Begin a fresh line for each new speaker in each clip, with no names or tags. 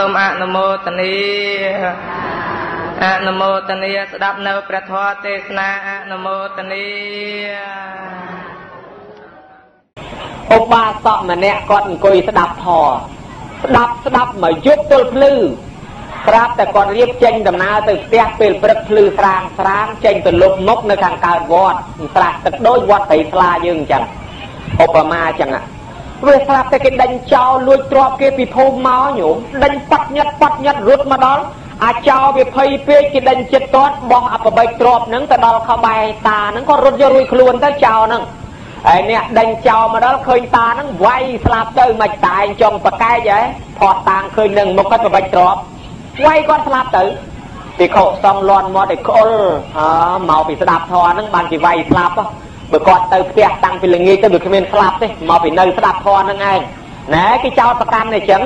សូមអនុមោទនាអនុមោទនាស្ដាប់នៅព្រះធម៌ទេសនាអនុមោទនា
ឧបាសកម្នាក់គាត់អង្គុយស្ដាប់ធម៌ស្ដាប់ស្ដាប់មកយប់ទល់ភ្លឺប្រាប់តែគាត់រៀបចេញដំណើរទៅផ្ទះពេលព្រឹកភ្លឺស្រាងស្រាងចេញទៅលុបមុខនៅខាងកើតវត្តស្រាក់ទឹកដូចវត្តព្រៃស្លាយើងអញ្ចឹងឧបមាអញ្ចឹង វាស្រាប់តែគេដេញចោលលួចទ្រព្យគេពីភូមិមកញោមដេញប៉ាត់ញាត់ប៉ាត់ញាត់រត់មកដល់អាចោលវាភ័យពេកគេដេញចិត្តតតបោះអបបិចទ្រព្យហ្នឹងទៅដល់ខបែតាហ្នឹងក៏រត់យករួចខ្លួនទៅចោលហ្នឹងហើយអ្នកដេញចោលមកដល់ឃើញតាហ្នឹងវាយស្លាប់ទៅមិនតែងចង់ប្រកែកហ៎ផោះតាងឃើញនឹងមុខគាត់បបិចទ្រព្យវាយគាត់ស្លាប់ទៅពីខុសសំលន់មកតែក្អុលអើមកពីស្ដាប់ធរហ្នឹងបានគេវាយស្លាប់ បើគាត់ទៅផ្ទះតាំងពីល្ងាចទៅវាគ្មានស្លាប់ទេមកពីនៅស្ដាប់ធរហ្នឹងឯងណែគេចោតប្រកាន់អញ្ចឹង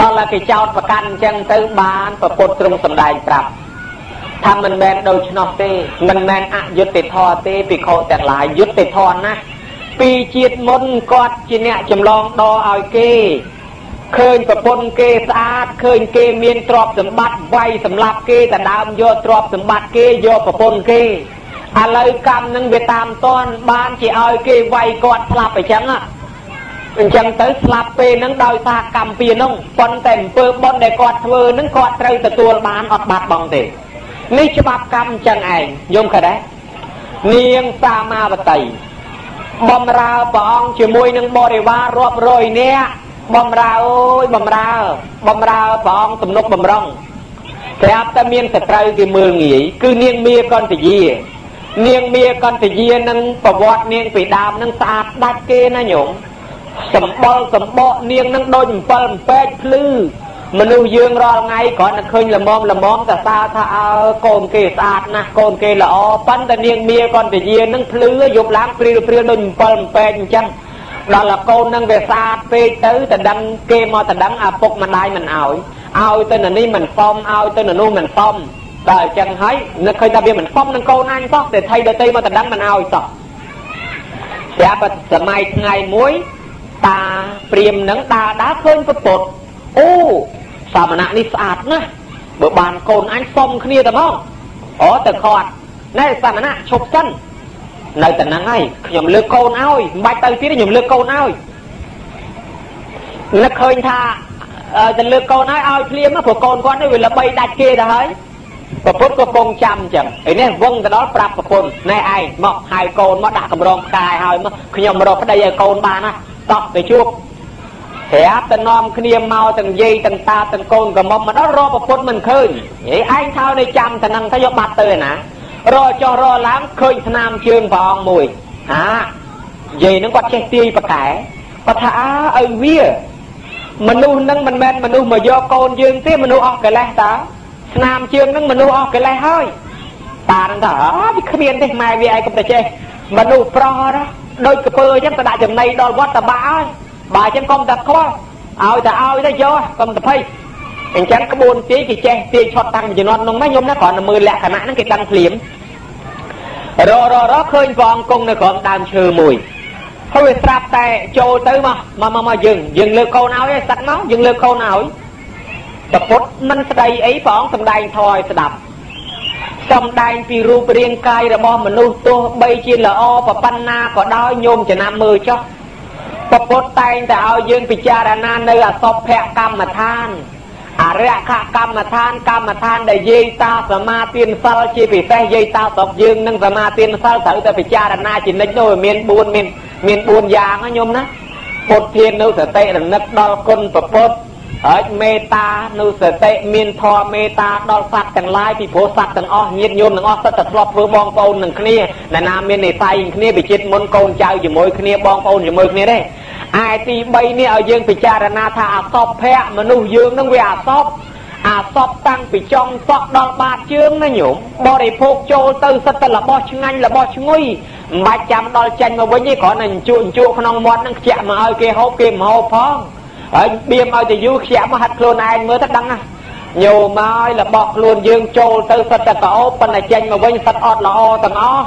ដល់តែគេចោតប្រកាន់អញ្ចឹងទៅបានប្រពុតទ្រង់សម្ដែងប្រាប់ថាមិនមែនដូច្នោះទេមិនមែនអយុត្តិធម៌ទេពិខុទាំងឡាយយុត្តិធម៌ណាស់ពីជាតិមុនគាត់ជាអ្នកចម្លងដឲ្យគេឃើញប្រពន្ធគេស្អាតឃើញគេមានទ្រព្យសម្បត្តិវាយសម្លាប់គេតែដើមយកទ្រព្យសម្បត្តិគេយកប្រពន្ធគេ ឥឡូវកម្មនឹងវាតាមតនបានជាឲ្យគេវាយគាត់ស្លាប់អញ្ចឹងអញ្ចឹងទៅស្លាប់ពេលហ្នឹងដោយសារកម្មពៀហ្នឹងប៉ុន្តែអំពើបុណ្យដែលគាត់ធ្វើហ្នឹងគាត់ត្រូវទទួលបានអត់បាត់បង់ទេនេះច្បាប់កម្មអញ្ចឹងឯងយំខដែរនាងសាមាវតីបំរើព្រះអង្គជាមួយនឹងបរិវាររាប់រយនាក់បំរើអូយបំរើបំរើព្រះអង្គទំនុកបំរុងប្រាប់តែមានសត្រូវគេមើលងាយគឺនាងមាកន្តយា នាងមាកន្តយានឹងប្រវត្តិនាងពីដើមនឹងស្អាតដាច់គេណាញោមសម្បល់សម្បកនាងនឹងដូចអំពិលអំពែកភ្លឺមនុស្សយើងរាល់ថ្ងៃគ្រាន់តែឃើញល្មមល្មមតែសើថាអើកូនគេស្អាតណាស់កូនគេល្អប៉ុន្តែនាងមាកន្តយានឹងភ្លឺយប់ឡើងព្រាលព្រាលដូចអំពិលអំពែកអញ្ចឹងដល់តែកូននឹងវាស្អាតពេកទៅតដឹងគេមកតដឹងអាពុកម្ដាយមិនអោយឲ្យទៅនៅនេះមិនសមឲ្យទៅនៅនោះមិនសម ដល់អញ្ចឹងហើយនឹកឃើញថាវាមិនសមនឹងកូនអញសោះតែថៃដតីមកតដឹងមិនអោយសោះស្រាប់តែសម័យថ្ងៃមួយតាព្រាមនឹងដើរដើរឃើញពុទ្ធអូសមណៈនេះស្អាតណាស់បើបានកូនអញសមគ្នាតែមកអូទៅខាត់ណែសមណៈឈប់សិននៅតែហ្នឹងហើយខ្ញុំលើកកូនឲ្យមិនបាច់ទៅទៀតខ្ញុំលើកកូនឲ្យនឹកឃើញថាទៅលើកកូនឲ្យឲ្យភ្លាមព្រោះកូនគាត់នេះវាល្បីដាច់គេទៅហើយ ប្រពន្ធក៏គង់ចាំអញ្ចឹងឯនេះវងទៅដល់ប្រាប់ប្រពន្ធណែឯងមកហៅកូនមកដាក់កម្រងផ្កាយឲ្យមកខ្ញុំរកប្តីឲ្យកូនបានណាតោះទៅជួបប្រាប់ទៅនាំគ្នាមកទាំងយាយទាំងតាទាំងកូនក៏មកមកដល់រកប្រពន្ធមិនឃើញឯងថោនៅចាំតែនឹងទៅយកបាត់ទៅឯណារចុះរឡើងឃើញស្នាមជើងព្រះអង្គមួយហានិយាយនឹងគាត់ចេះទាយប្រកែគាត់ថាអើឲ្យវាមនុស្សនឹងមិនមែនមនុស្សមកយកកូនយើងទេមនុស្សអស់កិលេសតើ ស្នាមជើងនឹងមនុស្សអស់កិលេសហើយតានឹងថាអើវាគ្មានទេម៉ែវាឯងកុំតែចេះមនុស្សប្រុសណាដូចកពើអញ្ចឹងទៅដាក់ចំណៃដល់វត្តតបាហើយបើអញ្ចឹងកុំតែខ្វល់ឲ្យតែឲ្យទៅយកកុំតែភ័យអញ្ចឹងក្បួនទាយគេចេះទាយឆត់តាំងពីជំនាន់នោះមកខ្ញុំណាគ្រាន់តែមើលលក្ខណៈហ្នឹងគេដឹងភ្លាមរររឃើញព្រះអង្គគង់នៅក្រោមដើមឈើមួយហើយស្រាប់តែចូលទៅមកមកមកយើងយើងលើកកូនឲ្យសឹកមកយើងលើកកូនឲ្យ ប្រពុតមិនស្ដីអីព្រះអង្គសំដែងធម៌ឲ្យស្ដាប់សំដែងពីរូបរាងកាយរបស់មនុស្សទោះបីជាល្អប៉ុណ្ណាក៏ដោយញោមចំណាំមើលចុះប្រពុតតែងតែឲ្យយើងពិចារណានៅអសពភកម្មដ្ឋានអរិយខកម្មដ្ឋានកម្មដ្ឋានដែលយាយតាសមាទានសិលជាពិសេសយាយតាស្រុកយើងនឹងសមាទានសិលត្រូវតែពិចារណាជានិច្ចនោះមាន4មានមាន4យ៉ាងណាញោមណាពុទ្ធធាននៅសតិរនឹកដល់គុណប្រពុត ហើយមេត្តានៅសតិមានធម៌មេត្តាដល់សត្វទាំងឡាយពីព្រោះសត្វទាំងអស់ញាតិញោមទាំងអស់សិតតែធ្លាប់ធ្វើបងប្អូននឹងគ្នាដែលណាមាននិស័យគ្នាវិចិត្តមុនកូនចៅជាមួយគ្នាបងប្អូនជាមួយគ្នាទេឯទី3នេះឲ្យយើងពិចារណាថាអសពភៈមនុស្សយើងនឹងវាអសពអាសពតាំងពីចុងសក់ដល់បាតជើងណាញោមបរិភោគចូលទៅសិតតែរបស់ឆ្ងាញ់របស់ឈ្ងុយមិនបាច់ចាំដល់ចេញមកវិញទេគ្រាន់តែជក់ជក់ក្នុងមាត់នឹងខ្ជាក់មកឲ្យគេហូបគេមិនហូបផង ហើយបៀមឲ្យតែយូរខ្ជាក់មកហាត់ខ្លួនឯងមើលទៅដឹងណាញោមឲ្យរបស់ខ្លួនយើងចូលទៅសិតតែកោប៉ុន្តែចេញមកវិញសិតអត់ល្អទាំងអស់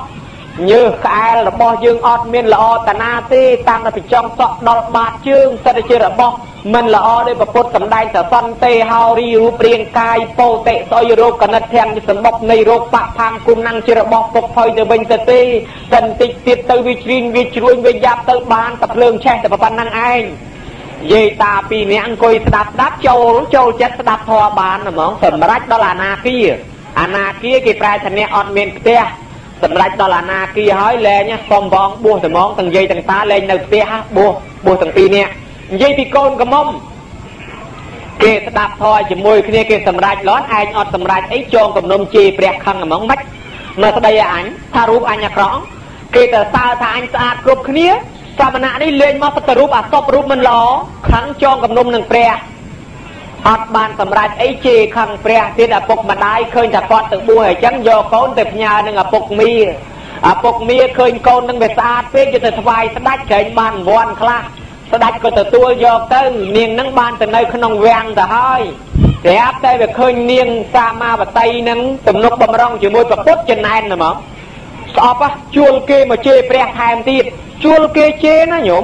ញើសក្អែលរបស់យើងអត់មានល្អតាណាទេតាំងពីចុងសក់ដល់បាតជើងសិតតែជារបស់មិនល្អដោយប្រពុតសំដែងសសន្តិហោរីរូបរាងកាយពោតិសុយរោគកណិតធាំងសម្បុកនៃរោគបាក់ផាំគុំណាំងជារបស់ពុកផុយទៅវិញទៅទេតែបន្តិចទៀតទៅវាជ្រៀងវាជ្រួញវាយ៉ាប់ទៅបានតែភ្លើងឆេះតែប៉ុណ្ណឹងឯង យាយតាពីរនាក់អង្គុយស្ដាប់ស្ដាប់ចូលចូលចិត្តស្ដាប់ធម៌បានហ្មងសម្រាប់ដល់អាណាគាអាណាគាគេប្រែថាអ្នកអត់មានផ្ទះសម្រាប់ដល់អាណាគាហើយលែងសុំបងបួសត្មងទាំងយាយទាំងតាលែងនៅផ្ទះបួសបួសទាំងពីរនាក់និយាយពីកូនកំមុំគេស្ដាប់ធម៌ជាមួយគ្នាគេសម្រេចលន់ឯងអត់សម្រេចអីចងគំនុំជេរព្រះខឹងហ្មងមិនមើលស្ដីឲ្យអញថារូបអញអាក្រក់គេទៅសើថាអញស្អាតគ្រប់គ្នា សមណៈនេះលេងមកទៅរូបអាសពរូបមិនល្អខឹងចងគំនុំនឹងព្រះអត់បានសម្រេចអីជេរខឹងព្រះទៀតឪពុកម្ដាយឃើញថាគាត់ទៅបួសអញ្ចឹងយកកូនទៅផ្ញើនឹងឪពុកមីឪពុកមីឃើញកូននឹងវាស្អាតពេកយកទៅថ្វាយស្ដាច់ក្រែងបានរង្វាន់ខ្លះស្ដេចក៏ទទួលយកទៅនាងនឹងបានទៅនៅក្នុងវាំងទៅហើយស្រាប់តែវាឃើញនាងសាមាវតីនឹងទំនុកបំរុងជាមួយប្រពុតចំណែនហ្មង ស្អប់ជួលគេមកជេរព្រះថែមទៀតជួលគេជេរណាញោម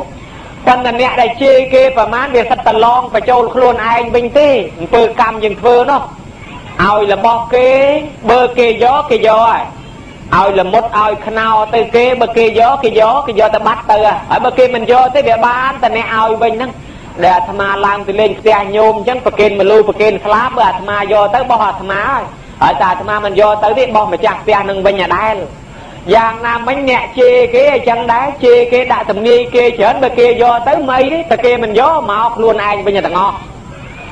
ប៉ុន្តែអ្នកដែលជេរគេប្រមាណវាសិតតឡងបញ្ចូលខ្លួនឯងវិញទេអំពើកម្មយើងធ្វើនោះឲ្យរបស់គេបើគេយកគេយកហើយឲ្យលមុតឲ្យខ្នោទៅគេបើគេយកគេយកគេយកទៅបាត់ទៅហើយបើគេមិនយកទេវាបានតែអ្នកឲ្យវិញហ្នឹងដែលអាត្មាឡើងទៅលេងផ្ទះញោមអញ្ចឹងប្រគេនមលូប្រគេនស្លាប់បើអាត្មាយកទៅបោះអាត្មាហើយហើយតែអាត្មាមិនយកទៅទេបោះម្ចាស់ផ្ទះនឹងវិញអាដែរ យ៉ាងណាមិញអ្នកជេរគេអញ្ចឹងដែរជេរគេដាក់ទំនាយគេច្រើនបើគេយកទៅមិនទេតែគេមិនយកមកខ្លួនឯងវិញទាំងអស់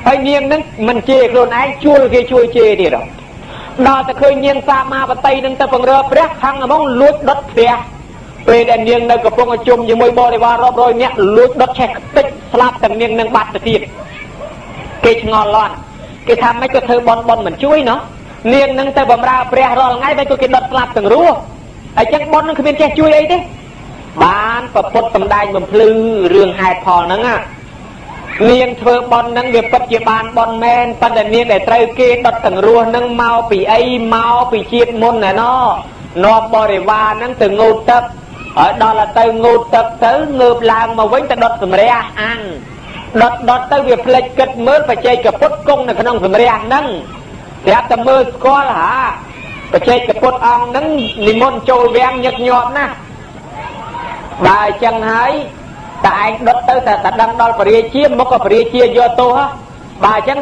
ហើយនាងនឹងមិនជេរខ្លួនឯងជួលគេជួយជេរទៀតហ៎ដល់តែឃើញនាងសាមាបតីនឹងទៅបង្រើព្រះខាងហ្មងលួចដុតផ្ទះពេលដែលនាងនៅកំពុងជុំជាមួយបរិវាររាប់រយនាក់លួចដុតឆេះខ្ទេចស្លាប់ទាំងនាងនឹងបាត់ទៅទៀតគេឆ្ងល់លាន់គេថាមិនក៏ធ្វើបនបនមិនជួយណោះនាងនឹងទៅបំរើព្រះរាល់ថ្ងៃមិនក៏គេដុតស្លាប់ទាំងរស់ អញ្ចឹងបននឹងគ្មានចេះជួយអីទេបានប្រពុតសំដែងបំភ្លឺរឿងហេតុផលហ្នឹងណានាងធ្វើបន់នឹងវាពិតជាបានបន់មែនប៉ុន្តែនាងដែលត្រូវគេដុតទាំងរស់នឹងមកពីអីមកពីជាតិមុនណែណនាំបរិវារនឹងទៅងូតទឹកហើយដល់ទៅងូតទឹកទៅងើបឡើងមកវិញទៅដុតសម្រះអាំងដុតដុតទៅវាផ្លេចគិតមើលបច្ចេកពុទ្ធគង់នៅក្នុងសម្រះហ្នឹងប្រាប់តែមើលស្គាល់ហា បច្ចេកពុទ្ធអង្គហ្នឹងនិមន្តចូលវាំងញឹកញាប់ណាស់បើអញ្ចឹងហើយតែឯងដុតទៅតែតែដឹងដល់ពរាជាមកក៏ពរាជាយកទោសបើអញ្ចឹង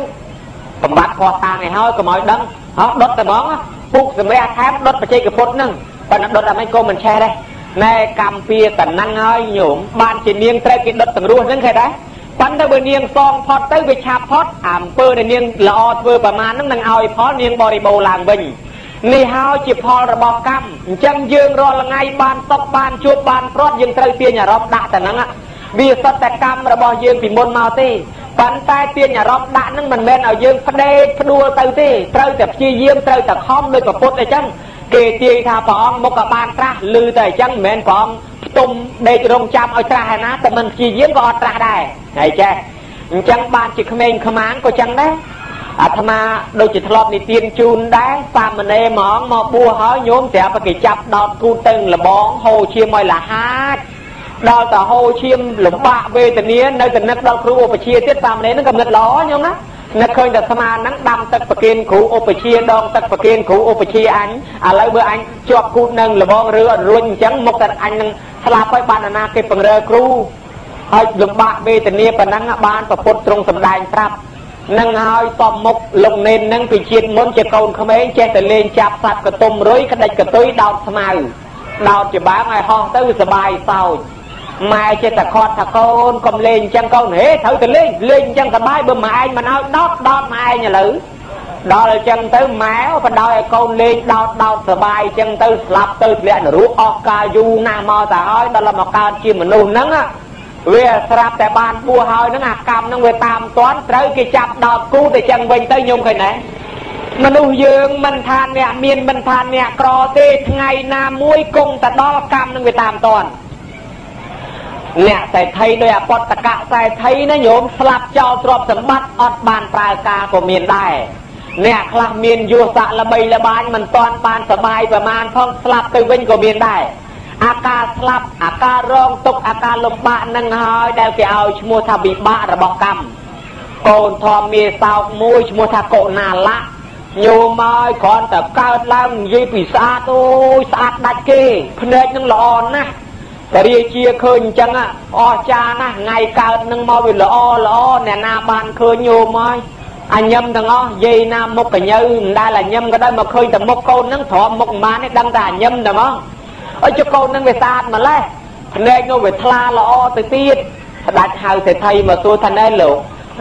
សម្បត្តិខុសតាងឲ្យហើយកុំឲ្យដឹងហោះដុតតែហ្មងពុកសម្រាប់ថែមដុតបច្ចេកពុទ្ធហ្នឹងប៉ុន្តែដុតតែមិនក៏មិនឆេះដែរណែកម្មពៀតំណឹងហើយញោមបានជានាងត្រូវគេដុតទាំងរស់ហ្នឹងឃើញដែរប៉ុន្តែបើនាងសងផុតទៅវាឆាប់ផុតអំពើដែលនាងល្អធ្វើប្រមាណហ្នឹងនឹងឲ្យផលនាងបរិបូរឡើងវិញ នេះហើយជាផលរបស់កម្មអញ្ចឹងយើងរាល់ថ្ងៃបានសុខបានជួបបានប្រត់យើងត្រូវទាញអារម្មណ៍ដាក់តែហ្នឹងវាសុទ្ធតែកម្មរបស់យើងពីមុនមកទេប៉ុន្តែទាញអារម្មណ៍ដាក់នឹងមិនមែនឲ្យយើងផ្ដេកផ្ដួលទៅទេត្រូវតែព្យាយាមត្រូវតែខំដោយប្រពុតអីចឹងគេទាយថាព្រះអង្គមុខក៏បានត្រាស់ឮតែអញ្ចឹងមិនមែនព្រះអង្គផ្ទុំដេករងចាំឲ្យត្រាស់ឯណាតែមិនព្យាយាមក៏អត់ត្រាស់ដែរហើយចេះអញ្ចឹងបានជាក្មេងខ្មាងក៏ចឹងដែរ អាត្មាដូចជាធ្លាប់និទានជូនដែរសាមណេរហ្មងមកបួសហើយញោមស្រាប់គេចាប់ដោតគូទៅលបងហូរឈាមឲ្យលហាតដល់តែហូរឈាមលំបាកវេទនានៅតែនឹកដល់គ្រូឧបជាទៀតសាមណេរហ្នឹងកំណត់ល្អញោមណានឹកឃើញតែស្មានហ្នឹងដាំទឹកប្រគិនគ្រូឧបជាដងទឹកប្រគិនគ្រូឧបជាអញឥឡូវបើអញជាប់គូតនឹងលបងឬអត់រួញអញ្ចឹងមកតែអញនឹងស្លាប់ហើយបានអាណាគេបង្រើគ្រូហើយលំបាកវេទនាប៉ុណ្ណឹងបានប្រពុតត្រង់សម្ដែងប្រាប់ នឹងហើយតបមុខលោកនេននឹងពីជាតិមុនជាកូនក្មេងចេះតែលេងចាប់សត្វកតុំរុយក្តិចកតុយដោតស្មៅដោតជាបាងឲ្យហោះទៅសបាយសោចម៉ែចេះតែខាត់ថាកូនកុំលេងអញ្ចឹងកូនហេត្រូវតែលេងលេងអញ្ចឹងសបាយបើម៉ែឯងមិនឲ្យដោតដោតម៉ែឯងឥឡូវដល់អញ្ចឹងទៅម៉ែបដ ாய் ឲ្យកូនលេងដោតដោតសបាយអញ្ចឹងទៅស្លាប់ទៅធ្លាក់នរកអស់កាលយូរណាស់មកទៅហើយដល់មកកើតជាមនុស្សហ្នឹង វាស្រាប់តែបានបួសហើយហ្នឹងអាកម្មហ្នឹងវាតាមតាន់ត្រូវគេចាប់ដោតគូទៅចឹងវិញទៅញោមឃើញទេមនុស្សយើងមិនថាអ្នកមានមិនថាអ្នកក្រទេថ្ងៃណាមួយគង់ទៅដល់កម្មនឹងវាតាមតាន់អ្នកសេដ្ឋីដោយអបតកៈសេដ្ឋីណាញោមស្លាប់ចោលទ្រព្យសម្បត្តិអត់បានប្រើការក៏មានដែរអ្នកខ្លះមានយសស័កល្បីល្បាញមិនតាន់បានសបាយប្រមាណផងស្លាប់ទៅវិញក៏មានដែរ អាការស្លាប់អាការរងទុកអាការលំបាកនឹងហើយដែលគេឲ្យឈ្មោះថាវិបាករបស់កម្មកូនធម្មមាសោកមួយឈ្មោះថាកុណាលៈញោមមកគ្រាន់តែកើតឡើងនិយាយពីស្អាតអូយស្អាតដាច់គេភ្នែកនឹងល្អណាស់តែរាជាឃើញអញ្ចឹងអស្ចារ្យណាស់ថ្ងៃកើតនឹងមកវាល្អល្អអ្នកណាបានឃើញញោមហើយអញញឹមទាំងអស់យាយណាមុខកញើមិនដែលអញញឹមក៏ដោយមកឃើញតែមុខកូននឹងទ្រាំមុខមិនបានទេដឹងតែអញញឹមតែហ្មង អើចុះកូននឹងវាស្អាតម្លេះភ្នែកនោះវាថ្លាល្អទៅទៀតស្ដាច់ហៅសេដ្ឋីមកសួរថាណែលោក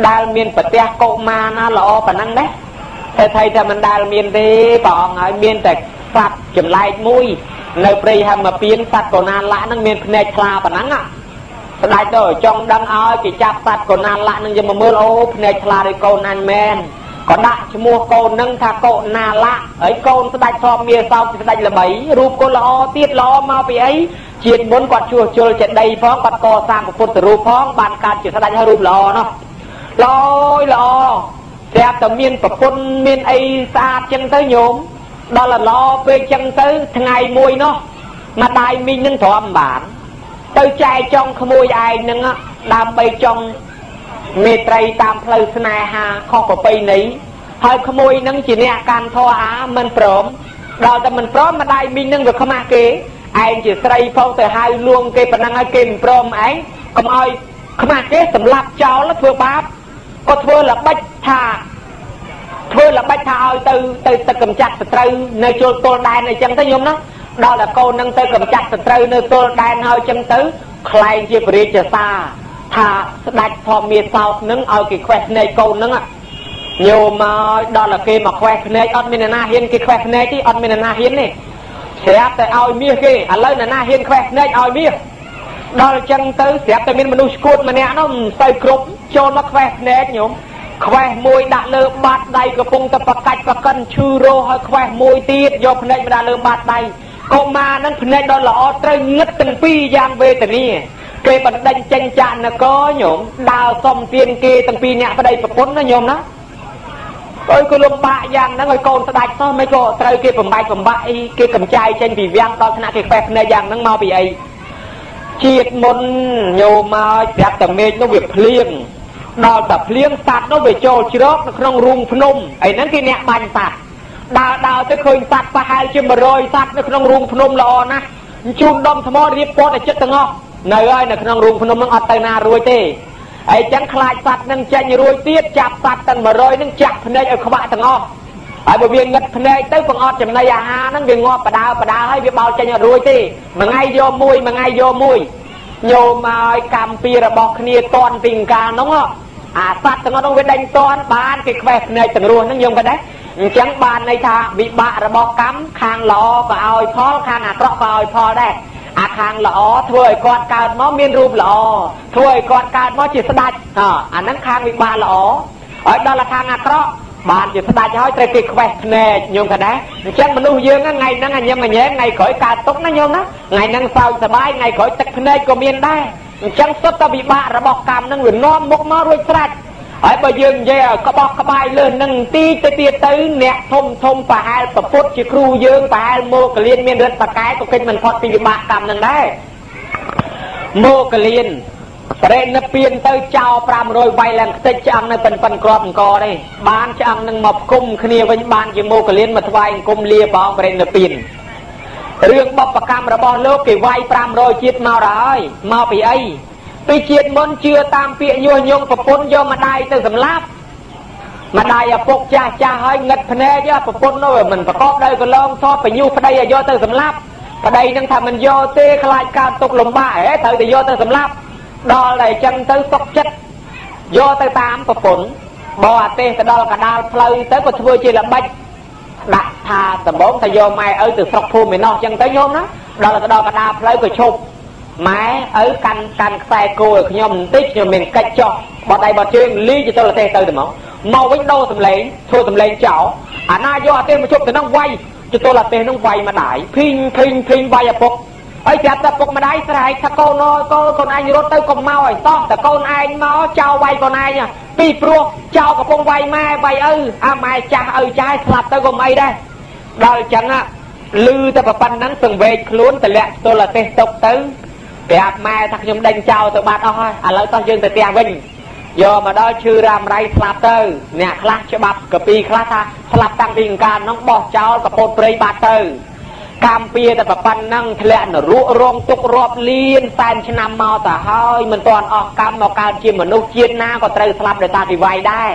ដែលមានប្រទេសកុមារណាល្អប៉ុណ្ណឹងដែរសេដ្ឋីថាមិនដែលមានទេព្រះអង្គហើយមានតែសត្វចម្លែកមួយ នៅព្រៃហមពៀនសត្វកូណាលៈនឹងមានភ្នែកថ្លាប៉ុណ្ណឹងស្ដេចទៅចង់ដឹងឲ្យគេចាប់សត្វកូណាលៈនឹងយកមកមើលអូភ្នែកថ្លាដូចកូនអញមែន ក៏ដាក់ឈ្មោះកូននឹងថាកូណាលៈហើយកូនស្ដេចធំមាសោកស្ដេចល្បីរូបកូនល្អទៀតល្អមកពីអីជាតិមុនគាត់ជួសជុលចេតីផងគាត់កសាងពុទ្ធរូបផងបានកើតជាស្ដេចហើយរូបល្អនោះល្អល្អស្រាប់តែមានប្រពន្ធមានអីស្អាតចឹងទៅញោមដល់ល្អពេកចឹងទៅថ្ងៃមួយនោះម្ដាយមីងនឹងទ្រាំបាន ទៅចែកចង់ក្មួយឯងនឹងដើម្បីចង់ មេត្រីតាមផ្លូវស្នេហាខុសប្រពៃណីហើយក្មួយនឹងជាអ្នកកាន់ធរអាមិនព្រមដល់តែមិនព្រមម្ដាយមីងនឹងវាខ្មាស់គេឯងជាស្រីផងទៅហៅលួងគេប៉ុណ្ណឹងហើយគេមិនព្រមឯងកុំឲ្យខ្មាស់គេសម្លាប់ចោលធ្វើបាបក៏ធ្វើល្បិចថាធ្វើល្បិចថាឲ្យទៅទៅទៅកម្ចាត់សត្រូវនៅជលទល់ដែនអីចឹងទៅញោមណាដល់តែកូននឹងទៅកម្ចាត់សត្រូវនៅទល់ដែនហើយចឹងទៅខ្លែងជាពរាជសា ថាស្ដេចធម្មមាសោតនឹងឲ្យគេខ្វេះភ្នែកកូននឹងញោមមកដល់តែគេមកខ្វេះភ្នែកអត់មានអ្នកណាហ៊ានគេខ្វេះភ្នែកទេអត់មានអ្នកណាហ៊ានទេស្រាប់តែឲ្យមាសគេឥឡូវអ្នកណាហ៊ានខ្វេះភ្នែកឲ្យមាសដល់ចឹងទៅស្រាប់តែមានមនុស្សឈួតម្នាក់នោះមិនសូវគ្រប់ចូលមកខ្វេះភ្នែកញោមខ្វេះមួយដាក់លើបាតដៃកំពុងតែប្រកាច់ប្រកិនឈឺរោហើយខ្វេះមួយទៀតយកភ្នែកមកដាក់លើបាតដៃកុមារនឹងភ្នែកដល់ល្អត្រូវងឹតទាំងពីរយ៉ាងវេទនា គេបណ្ដេញចេញចាក់នគរញោមដើរសុំទានគេទាំងពីរអ្នកប្តីប្រពន្ធណាញោមណាអើយក៏លំបាកយ៉ាងហ្នឹងឲ្យកូនស្ដាច់សោះមិនក៏ត្រូវគេបំបែកបំបាក់អីគេកំចាយចេញពីវាំងដល់ថ្នាក់គេខ្វេះភ្នែកយ៉ាងហ្នឹងមកពីអីជាតិមុនញោមមកប្រាប់តែមេឃនោះវាភ្លៀងដល់តែភ្លៀងសัตว์នោះវាចូលជ្រកនៅក្នុងរូងភ្នំអីហ្នឹងគេអ្នកបាញ់សัตว์ដើរដើរទៅឃើញសัตว์ប្រហែលជា100សัตว์នៅក្នុងរូងភ្នំល្អណាស់ជូនដុំថ្មរៀបពតឲ្យចិត្តទាំងអស់ នៅហើយនៅក្នុងរូងភ្នំហ្នឹងអត់ទៅណារួចទេអីចឹងខ្លាចសัตว์នឹងចេញរួចទៀតចាប់សัตว์ទាំង100នឹងចាក់ភ្នែកឲ្យខ្វាក់ទាំងអស់ហើយបើវាងឹតភ្នែកទៅបង្អត់ចំណីអាហារហ្នឹងវាងាប់បដាបដាហើយវាបោលចេញអត់រួចទេមួយថ្ងៃយកមួយមួយថ្ងៃយកមួយញោមឲ្យកម្មពីរបស់គ្នាតន់ពីកាលហ្នឹងអាសត្វទាំងអស់នោះវាដេញតន់បានគេខ្វេះភ្នែកទាំងរស់ហ្នឹងយើងក៏ដែរអញ្ចឹងបានន័យថាវិបាករបស់កម្មខាងល្អក៏ឲ្យផលខាងអាក្រក់ក៏ឲ្យផលដែរ អាខាងល្អធ្វើឲ្យគាត់កើតមកមានរូបល្អធ្វើឲ្យគាត់កើតមកជាស្ដេចអាហ្នឹងខាងវិបាកល្អហើយដល់ខាងអាក្រក់បានជាស្ដេចហើយត្រូវគេខ្វេះភ្នែកញោមក៏ដែរអញ្ចឹងមនុស្សយើងថ្ងៃហ្នឹងអញញឹមអញែងថ្ងៃក្រោយកើតទុកណាញោមណាថ្ងៃហ្នឹងសើចសប្បាយថ្ងៃក្រោយទឹកភ្នែកក៏មានដែរអញ្ចឹងសុទ្ធតែវិបាករបស់កម្មហ្នឹងវានាំមុខមករួចស្រេច ហើយបើយើងនិយាយក្បោះក្បាយលើនឹងទីទៅទៀតទៅអ្នកធំធំប្រហែលប្រពុតជាគ្រូយើងប្រហែលមកលៀនមានរិទ្ធបកាយក៏គេមិនផុតពីវិបាកកម្មនឹងដែរមកលៀនប្រេនិព្វានទៅចោល500វាយឡើងខ្ទេចឆ្អឹងនៅប៉ិនប៉ិនក្របអង្គទេបានឆ្អឹងនឹងមកផ្គុំគ្នាវិញបានជាមកលៀនមកថ្វាយអង្គមលាបងប្រេនិព្វានរឿងបបកម្មរបស់លោកគេវាយ500ជាតិមកហើយមកពីអី ពីជាតិមុនជឿតាមពាក្យញុះញង់ប្រពន្ធយកម្ដាយទៅសម្លាប់ម្ដាយឪពុកចាស់ចាស់ហើយងឹតភ្នែកប្រពន្ធនោះមិនប្រកបដោយកលងសពបញ្ញុប្តីឲ្យយកទៅសម្លាប់ប្តីនឹងថាមិនយកទេខ្លាចកើតទុកលំបាកហេត្រូវតែយកទៅសម្លាប់ដល់តែអញ្ចឹងទៅសុកចិត្តយកទៅតាមប្រពន្ធបោអាទេសទៅដល់កដាលផ្លូវទៅក៏ធ្វើជាល្បិចដាក់ថាដំបងថាយកម៉ែឪទៅស្រុកភូមិឯណោះអញ្ចឹងទៅញោមណាដល់ទៅដល់កដាលផ្លូវក៏ឈប់ ម៉ែឪកាន់កាន់ខ្សែគោឲ្យខ្ញុំបន្តិចខ្ញុំមានកិច្ចចោះបត់ដៃបត់ជើងលីទៅទៅទេសទៅទៅមកមកវិញដោសំឡេងធ្វើសំឡេងចោលអាណាយកអាទេសមកជប់ទៅនឹងវាយទៅទល់អាទេសនឹងវាយម្ដាយភីងភីងភីងវាយឪពុកហើយប្រាប់តែពុកម្ដាយស្រែកថាកូនអើយកូនកូនឯងរត់ទៅកុំមកឲ្យតោះតែកូនឯងមកចោលវាយកូនឯងពីព្រោះចោលកំពុងវាយម៉ែវាយឪអាម៉ែចាស់ឪចាស់ស្លាប់ទៅកុំអីដែរដល់អញ្ចឹងលឺតែប៉ុណ្ណឹងសង្វេកខ្លួនតម្លាក់ទល់ទេសទុកទៅ ប្រាប់ម៉ែថាខ្ញុំដេញចោលទៅបាត់អស់ហើយឥឡូវតោះយើងទៅផ្ទះវិញយកមកដល់ឈឺរ៉ាំរៃស្លាប់ទៅអ្នកខ្លះច្បាប់កពីខ្លះថាស្លាប់តាំងពីអង្ការនោះបោះចោលកពោតព្រៃបាត់ទៅកម្មពៀតែប៉ុណ្ណឹងធ្លាក់នរករងទុករាប់លានសែនឆ្នាំមកទៅហើយមិនទាន់អស់កម្មមកកើតជាមនុស្សជាតិណាក៏ត្រូវស្លាប់ដោយសារពីវាយដែរ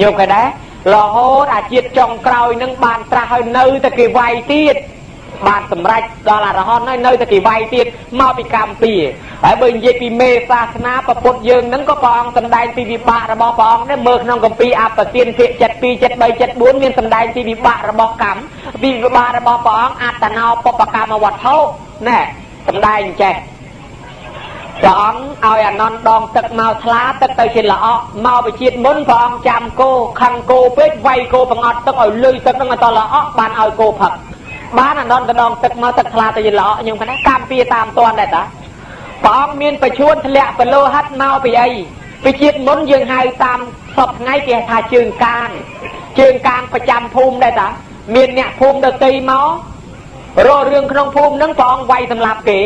ញោមគេដែររហូតអាជាតិចុងក្រោយនឹងបានត្រាស់ហើយនៅតែគេវាយទៀត បានសម្រេចដល់អរហន្តហើយនៅតែគេវាយទៀតមកពីកម្មពីហើយបើនិយាយពីមេសាសនាប្រពុតយើងនឹងក៏ព្រះអង្គសម្ដែងពីវិបាករបស់ព្រះអង្គដែរមើលក្នុងគម្ពីរអបទានភាគ72 73 74មានសម្ដែងពីវិបាករបស់កម្មពីវិបាករបស់ព្រះអង្គអត្តណោបបកម្មវត្ថុណែសម្ដែងចេះព្រះអង្គឲ្យអនន្តដងទឹកមកថ្លាទឹកទៅជាល្អក់មកវិជាតិមុនព្រះអង្គចាំគោខឹងគោពេកវាយគោបង្អត់ទឹកឲ្យលុយទឹកនឹងឲ្យតល្អក់បានឲ្យគោផឹក បានអនន្តដងទឹកមកទឹកថ្លាទៅជាល្អក់ខ្ញុំគណៈកម្មពីតាមតាន់ដែរតាព្រះអង្គមានបជួនធ្លាក់បលោហិតមកពីអីពីជាតិមុនយើងហៅតាមសពថ្ងៃគេថាជើងកាងជើងកាងប្រចាំភូមិដែរតាមានអ្នកភូមិដតីមករករឿងក្នុងភូមិនឹងព្រះអង្គវាយសម្លាប់គេ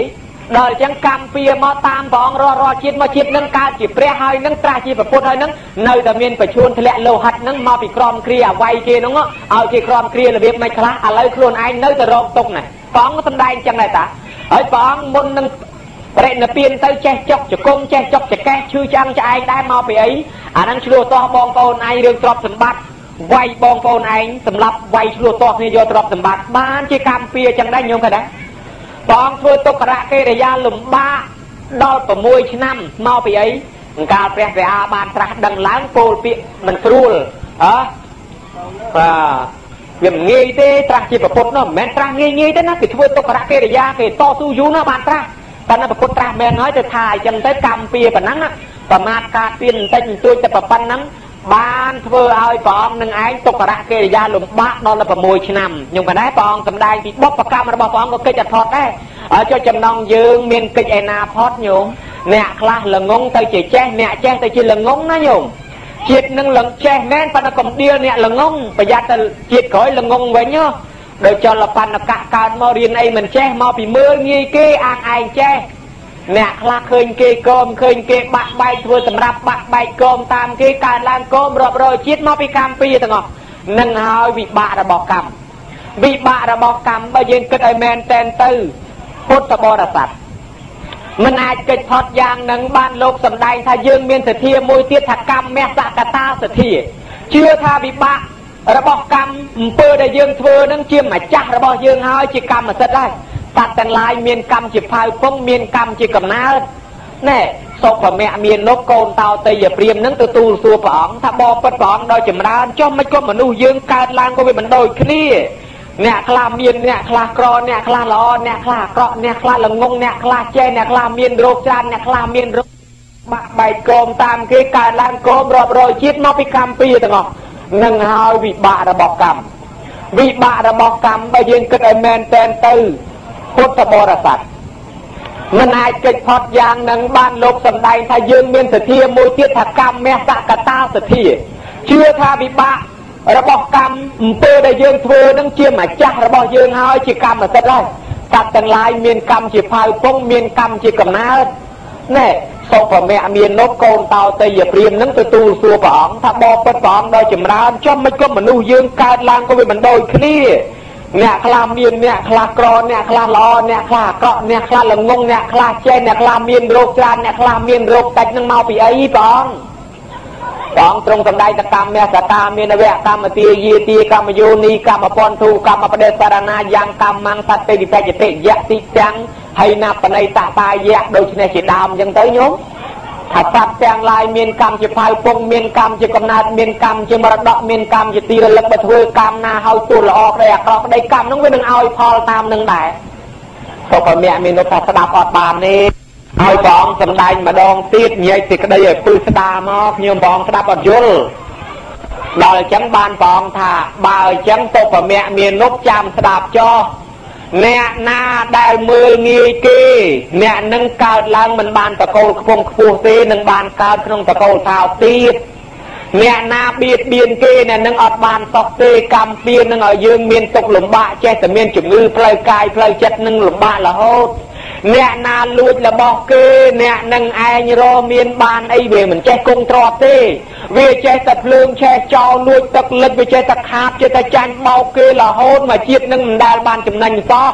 ដល់អញ្ចឹងកម្មពៀមកតាមព្រះអង្គរាល់រាល់ជាតិមកជាតិនឹងកើតជាព្រះហើយនឹងត្រាស់ជាប្រពុតហើយនឹងនៅតែមានបជួនធ្លាក់លោហិតនឹងមកពីក្រមគ្រាអវ័យគេនោះឲ្យគេក្រមគ្រារបៀបមិនខ្លះឥឡូវខ្លួនឯងនៅតែរកទុកណាព្រះអង្គសំដែងអញ្ចឹងដែរតាហើយព្រះអង្គមុននឹងបរិណពៀនទៅចេះចុកចង្គង់ចេះចុកចកេះឈឺឆ្អឹងឆ្អែងដែរមកពីអីអាហ្នឹងឆ្លោះតោះបងប្អូនឯងរឿងទ្រព្យសម្បត្តិវាយបងប្អូនឯងសម្រាប់វាយឆ្លោះតោះគ្នាយកទ្រព្យសម្បត្តិបានជាកម្មពៀអញ្ចឹងដែរញោមគាត់ដែរ បងធ្វើទុក្ខរកិរិយាលំបាកដល់6ឆ្នាំមកពីអីអង្កាលព្រះព្រះអាបានត្រាស់ដឹងឡើងពោលពាក្យមិនស្រួលអើបាទវាមិនងាយទេត្រាស់ជាប្រពុតនោះមិនមែនត្រាស់ងាយងាយទេណាគេធ្វើទុក្ខរកិរិយាគេតស៊ូយូរណាស់បានត្រាស់តែណាប្រពុតត្រាស់មែនហើយទៅថាអញ្ចឹងទៅកម្មពៀប៉ុណ្ណឹងប្រមាថការពៀនបន្តិចបន្តួចតែប៉ុណ្ណឹង បានធ្វើឲ្យព្រះអង្គនឹងឯងទុក្ករកិរិយាលំបាកដល់6ឆ្នាំខ្ញុំក៏ដែរព្រះអង្គសម្ដែងពីបុព្វកម្មរបស់ព្រះអង្គក៏កិច្ចអថតដែរហើយចុះចំណងយើងមានកិច្ចឯណាផតញោមអ្នកខ្លះល្ងងទៅជាចេះអ្នកចេះទៅជាល្ងងណាញោមជាតិនឹងលងចេះមែនប៉ុន្តែកំដៀលអ្នកល្ងងប្រយ័ត្នទៅជាតិក្រោយល្ងងវិញដោយចលបណ្ណកៈកើតមករៀនអីមិនចេះមកពីមើលងាយគេអាងឯងចេះ អ្នកខ្លះឃើញគេកោមឃើញគេបាក់បែកធ្វើសម្រាប់បាក់បែកកោមតាមគេកើតឡើងកោមរាប់រយជាតិមកពីកម្មពីទាំងអស់នឹងហើយវិបាករបស់កម្មវិបាករបស់កម្មបើយើងគិតឲ្យមែនតែនទៅពុទ្ធបរិស័ទមិនអាចកិច្ចផុតយ៉ាងនឹងបានលោកសម្ដែងថាយើងមានសទ្ធាមួយទៀតថាកម្មមសកតាសទ្ធាជឿថាវិបាករបស់កម្មអំពើដែលយើងធ្វើនឹងជាម្ចាស់របស់យើងហើយជាកម្មសិទ្ធិហើយ សត្វទាំងឡាយមានកម្មជាផៅពងមានកម្មជាកំណើតណែសុភមៈមាននោះកូនតោតេយព្រាមនឹងទទួលសួរព្រះអង្គថាបបពិតព្រះអង្គដោយចម្រើនចុះមិនក៏មនុស្សយើងកើតឡើងក៏វាមិនដូចគ្នាអ្នកខ្លះមានអ្នកខ្លះក្រអ្នកខ្លះល្អអ្នកខ្លះអាក្រក់អ្នកខ្លះល្ងងអ្នកខ្លះចេះអ្នកខ្លះមានរោគច្រើនអ្នកខ្លះមានរោគបាក់បែកកោមតាមគេកើតឡើងកោមរាប់រយជាតិមកពីកម្មពីទាំងអស់នឹងហើយវិបាករបស់កម្មវិបាករបស់កម្មបើយើងគិតឲ្យមែនតែនទៅ ពុទ្ធបរិស័ទមិនអាចកិច្ចផុតយ៉ាងនឹងបានលោកសម្ដែងថាយើងមានសទ្ធាមួយទៀតថាកម្មមសកតាសទ្ធាជឿថាវិបាករបស់កម្មអំពើដែលយើងធ្វើនឹងជាម្ចាស់របស់យើងហើយជាកម្មសិទ្ធិហើយសត្វទាំងឡាយមានកម្មជាផៅពងមានកម្មជាកំណើតណែសុភមៈមាននោះកូនតោតេយព្រាមនឹងទទួលសួរព្រះអង្គថាបបពិតព្រះអង្គដោយចម្រើនចុះមិនក៏មនុស្សយើងកើតឡើងក៏វាមិនដូចគ្នា អ្នកខ្លះមានអ្នកខ្លះក្រអ្នកខ្លះល្អអ្នកខ្លះអាក្រក់អ្នកខ្លះល្ងងអ្នកខ្លះចេះអ្នកខ្លះមានរោគច្រើនអ្នកខ្លះមានរោគតិចនឹងមកពីអីព្រះអង្គព្រះអង្គទ្រង់សម្ដែងតកម្មសតាមានវៈកម្មទាយាទាកម្មយោនីកម្មពន្ធូកម្មបដិសរណាយ៉ាងកម្មងសតិវិបច្ចតិយៈទីទាំងហើយណាបណៃតតាយៈដូច្នេះជាដើមអញ្ចឹងទៅញោម ថាសត្វទាំងឡាយមានកម្មជាផៅពងមានកម្មជាកំណើតមានកម្មជាមរតកមានកម្មជាទីរលឹកបើធ្វើកម្មណាហើយទោះល្អក្តីអាក្រក់ក្តីកម្មនោះវានឹងឲ្យផលតាមនឹងដែរពុកមៈមាននោះថាស្ដាប់អត់បានទេហើយព្រះអង្គសំដែងម្ដងទៀតញែកសេចក្តីឲ្យពឹស្ដាមកខ្ញុំព្រះអង្គស្ដាប់អត់យល់ដល់អញ្ចឹងបានព្រះអង្គថាបើអញ្ចឹងពុកមៈមាននោះចាំស្ដាប់ចោះ អ្នកណាដែលមើលងាយគេអ្នកនឹងកើតឡើងមិនបានតកូលខ្ពង់ខ្ពស់ទេនឹងបានកើតក្នុងតកូលថោទៀតអ្នកណាបៀតបៀនគេអ្នកនឹងអត់បានសុខទេកម្មពៀននឹងឲ្យយើងមានទុក្ខលំបាកចេះតែមានជំងឺផ្លូវកាយផ្លូវចិត្តនឹងលំបាករហូត អ្នកណាលួចរបស់គេអ្នកនឹងឯងរមានបានអីវាមិនចេះគង់ទ្របទេវាចេះតែភ្លើងឆេះចោលលួចទឹកលិចវាចេះតែខាបចេះតែចាញ់បោកគេរហូតមកជាតិនឹងមិនដែលបានចំណេញសោះ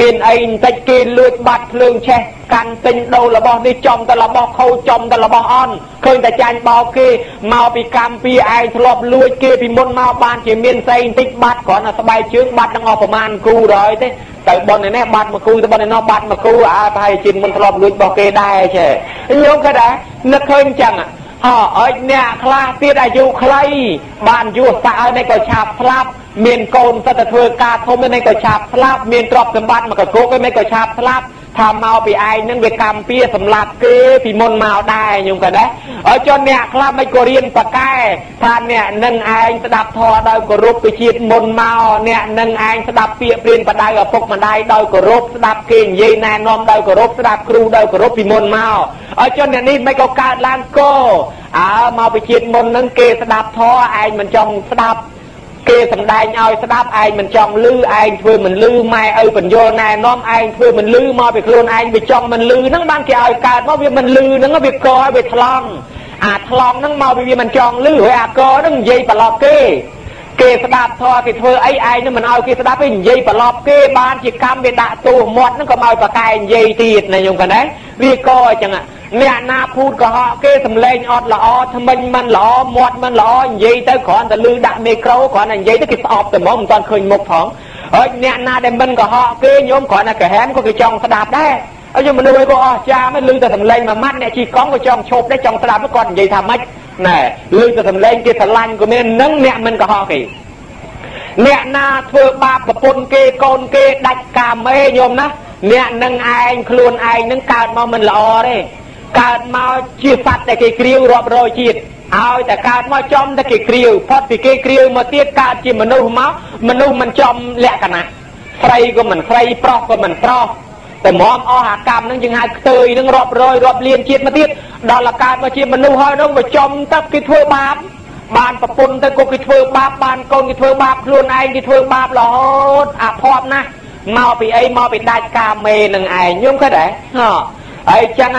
មានអីបន្តិចគេលួចបាត់ភ្លើងឆេះកាន់ទិញដូររបស់នេះចំតែរបស់ខូចចំតែរបស់អន់ឃើញតែចាញ់បោកគេមកពីកម្មពីឯងធ្លាប់លួចគេពីមុនមកបានជាមានស្អីបន្តិចបាត់គ្រាន់តែស្បែកជើងបាត់នឹងអស់ប្រមាណគូ rồi ទេ ទៅបននេះបាត់មកគូទៅបននេះបាត់មកគូអាប្រហែលជាមុនធ្លាប់លួចរបស់គេដែរចេះញោមគាត់ដែរនឹកឃើញអញ្ចឹងហោអើយអ្នកខ្លះទៀតអាយុខ្លីបានយសសាក់ឲ្យនេះក៏ឆាប់ស្លាប់មានកូនសិតតែធ្វើការធំនេះក៏ឆាប់ស្លាប់មានទ្រព្យសម្បត្តិមកកកុកនេះក៏ឆាប់ស្លាប់ ថាមកពីឯងនឹងវាកម្មពៀសម្លាប់គេពីមុនមកដែរញោមក៏ដែរអើចុះអ្នកខ្លះមិនក៏រៀនបកែថាអ្នកនឹងឯងស្ដាប់ធម៌ដោយគោរពពីជាតិមុនមកអ្នកនឹងឯងស្ដាប់ពាក្យព្រានបដៅឪពុកម្ដាយដោយគោរពស្ដាប់គេនិយាយណែនាំដោយគោរពស្ដាប់គ្រូដោយគោរពពីមុនមកអើចុះអ្នកនេះមិនក៏កើតឡើងកោអើមកពីជាតិមុននឹងគេស្ដាប់ធម៌ឯងមិនចង់ស្ដាប់ គេសំដែងឲ្យស្ដាប់ឯងមិនចង់លឺឯងធ្វើមិនលឺម៉ែឪបញ្យល់ណែនាំឯងធ្វើមិនលឺមកពីខ្លួនឯងវាចង់មិនលឺហ្នឹងបានគេឲ្យកើតមកវាមិនលឺហ្នឹងវាកឲ្យវាថ្លង់អាថ្លង់ហ្នឹងមកពីវាមិនចង់លឺហើយអាកហ្នឹងនិយាយប្រឡប់គេគេស្ដាប់ធម៌គេធ្វើអីឯងនឹងមិនឲ្យគេស្ដាប់ទេនិយាយប្រឡប់គេបានជាកម្មវាដាក់ទូមាត់ហ្នឹងក៏មកប្រកែនិយាយទៀតណាញោមកណែវាក៏អញ្ចឹង អ្នកណាភូតកុហកគេសំឡេងអត់ល្អថ្មិញមិនល្អមាត់មិនល្អនិយាយទៅគ្រាន់តែលឺដាក់មីក្រូគ្រាន់តែនិយាយទៅគេស្អប់តែមកមិនទាន់ឃើញមុខផងហើយអ្នកណាដែលមិនកុហកគេញោមគ្រាន់តែកាហានក៏គេចង់ស្ដាប់ដែរហើយយើងមនុស្សឯងក៏អស់ចាមិនលឺតែសំឡេងមួយម៉ាត់អ្នកជិះកង់ក៏ចង់ឈប់ដែរចង់ស្ដាប់គាត់និយាយថាម៉េចណែលឺតែសំឡេងគេស្រឡាញ់ក៏មាននឹងអ្នកមិនកុហកគេអ្នកណាធ្វើបាបប្រពន្ធគេកូនគេដាច់កាមេញោមណាអ្នកនឹងឯងខ្លួនឯងនឹងកើតមកមិនល្អទេ កើតមកជាសត្វតែគេគ្រាវរាប់រយជាតិឲ្យតែកើតមកចំតែគេគ្រាវផុតពីគេគ្រាវមកទៀតកើតជាមនុស្សមកមនុស្សមិនចំលក្ខណៈស្រីក៏មិនស្រីប្រុសក៏មិនប្រុសតែមមអស់អាកម្មនឹងយើងហៅខ្ទើយនឹងរាប់រយរាប់លានជាតិមកទៀតដល់តែកើតមកជាមនុស្សហើយនោះវាចំទៅគេធ្វើបាបបានប្រពន្ធទៅក៏គេធ្វើបាបបានកូនគេធ្វើបាបខ្លួនឯងគេធ្វើបាបរហូតអាភ័ព្វណាស់មកពីអីមកពីដាច់កាមេនឹងឯងញោមឃើញដែរហ៎ហើយចឹង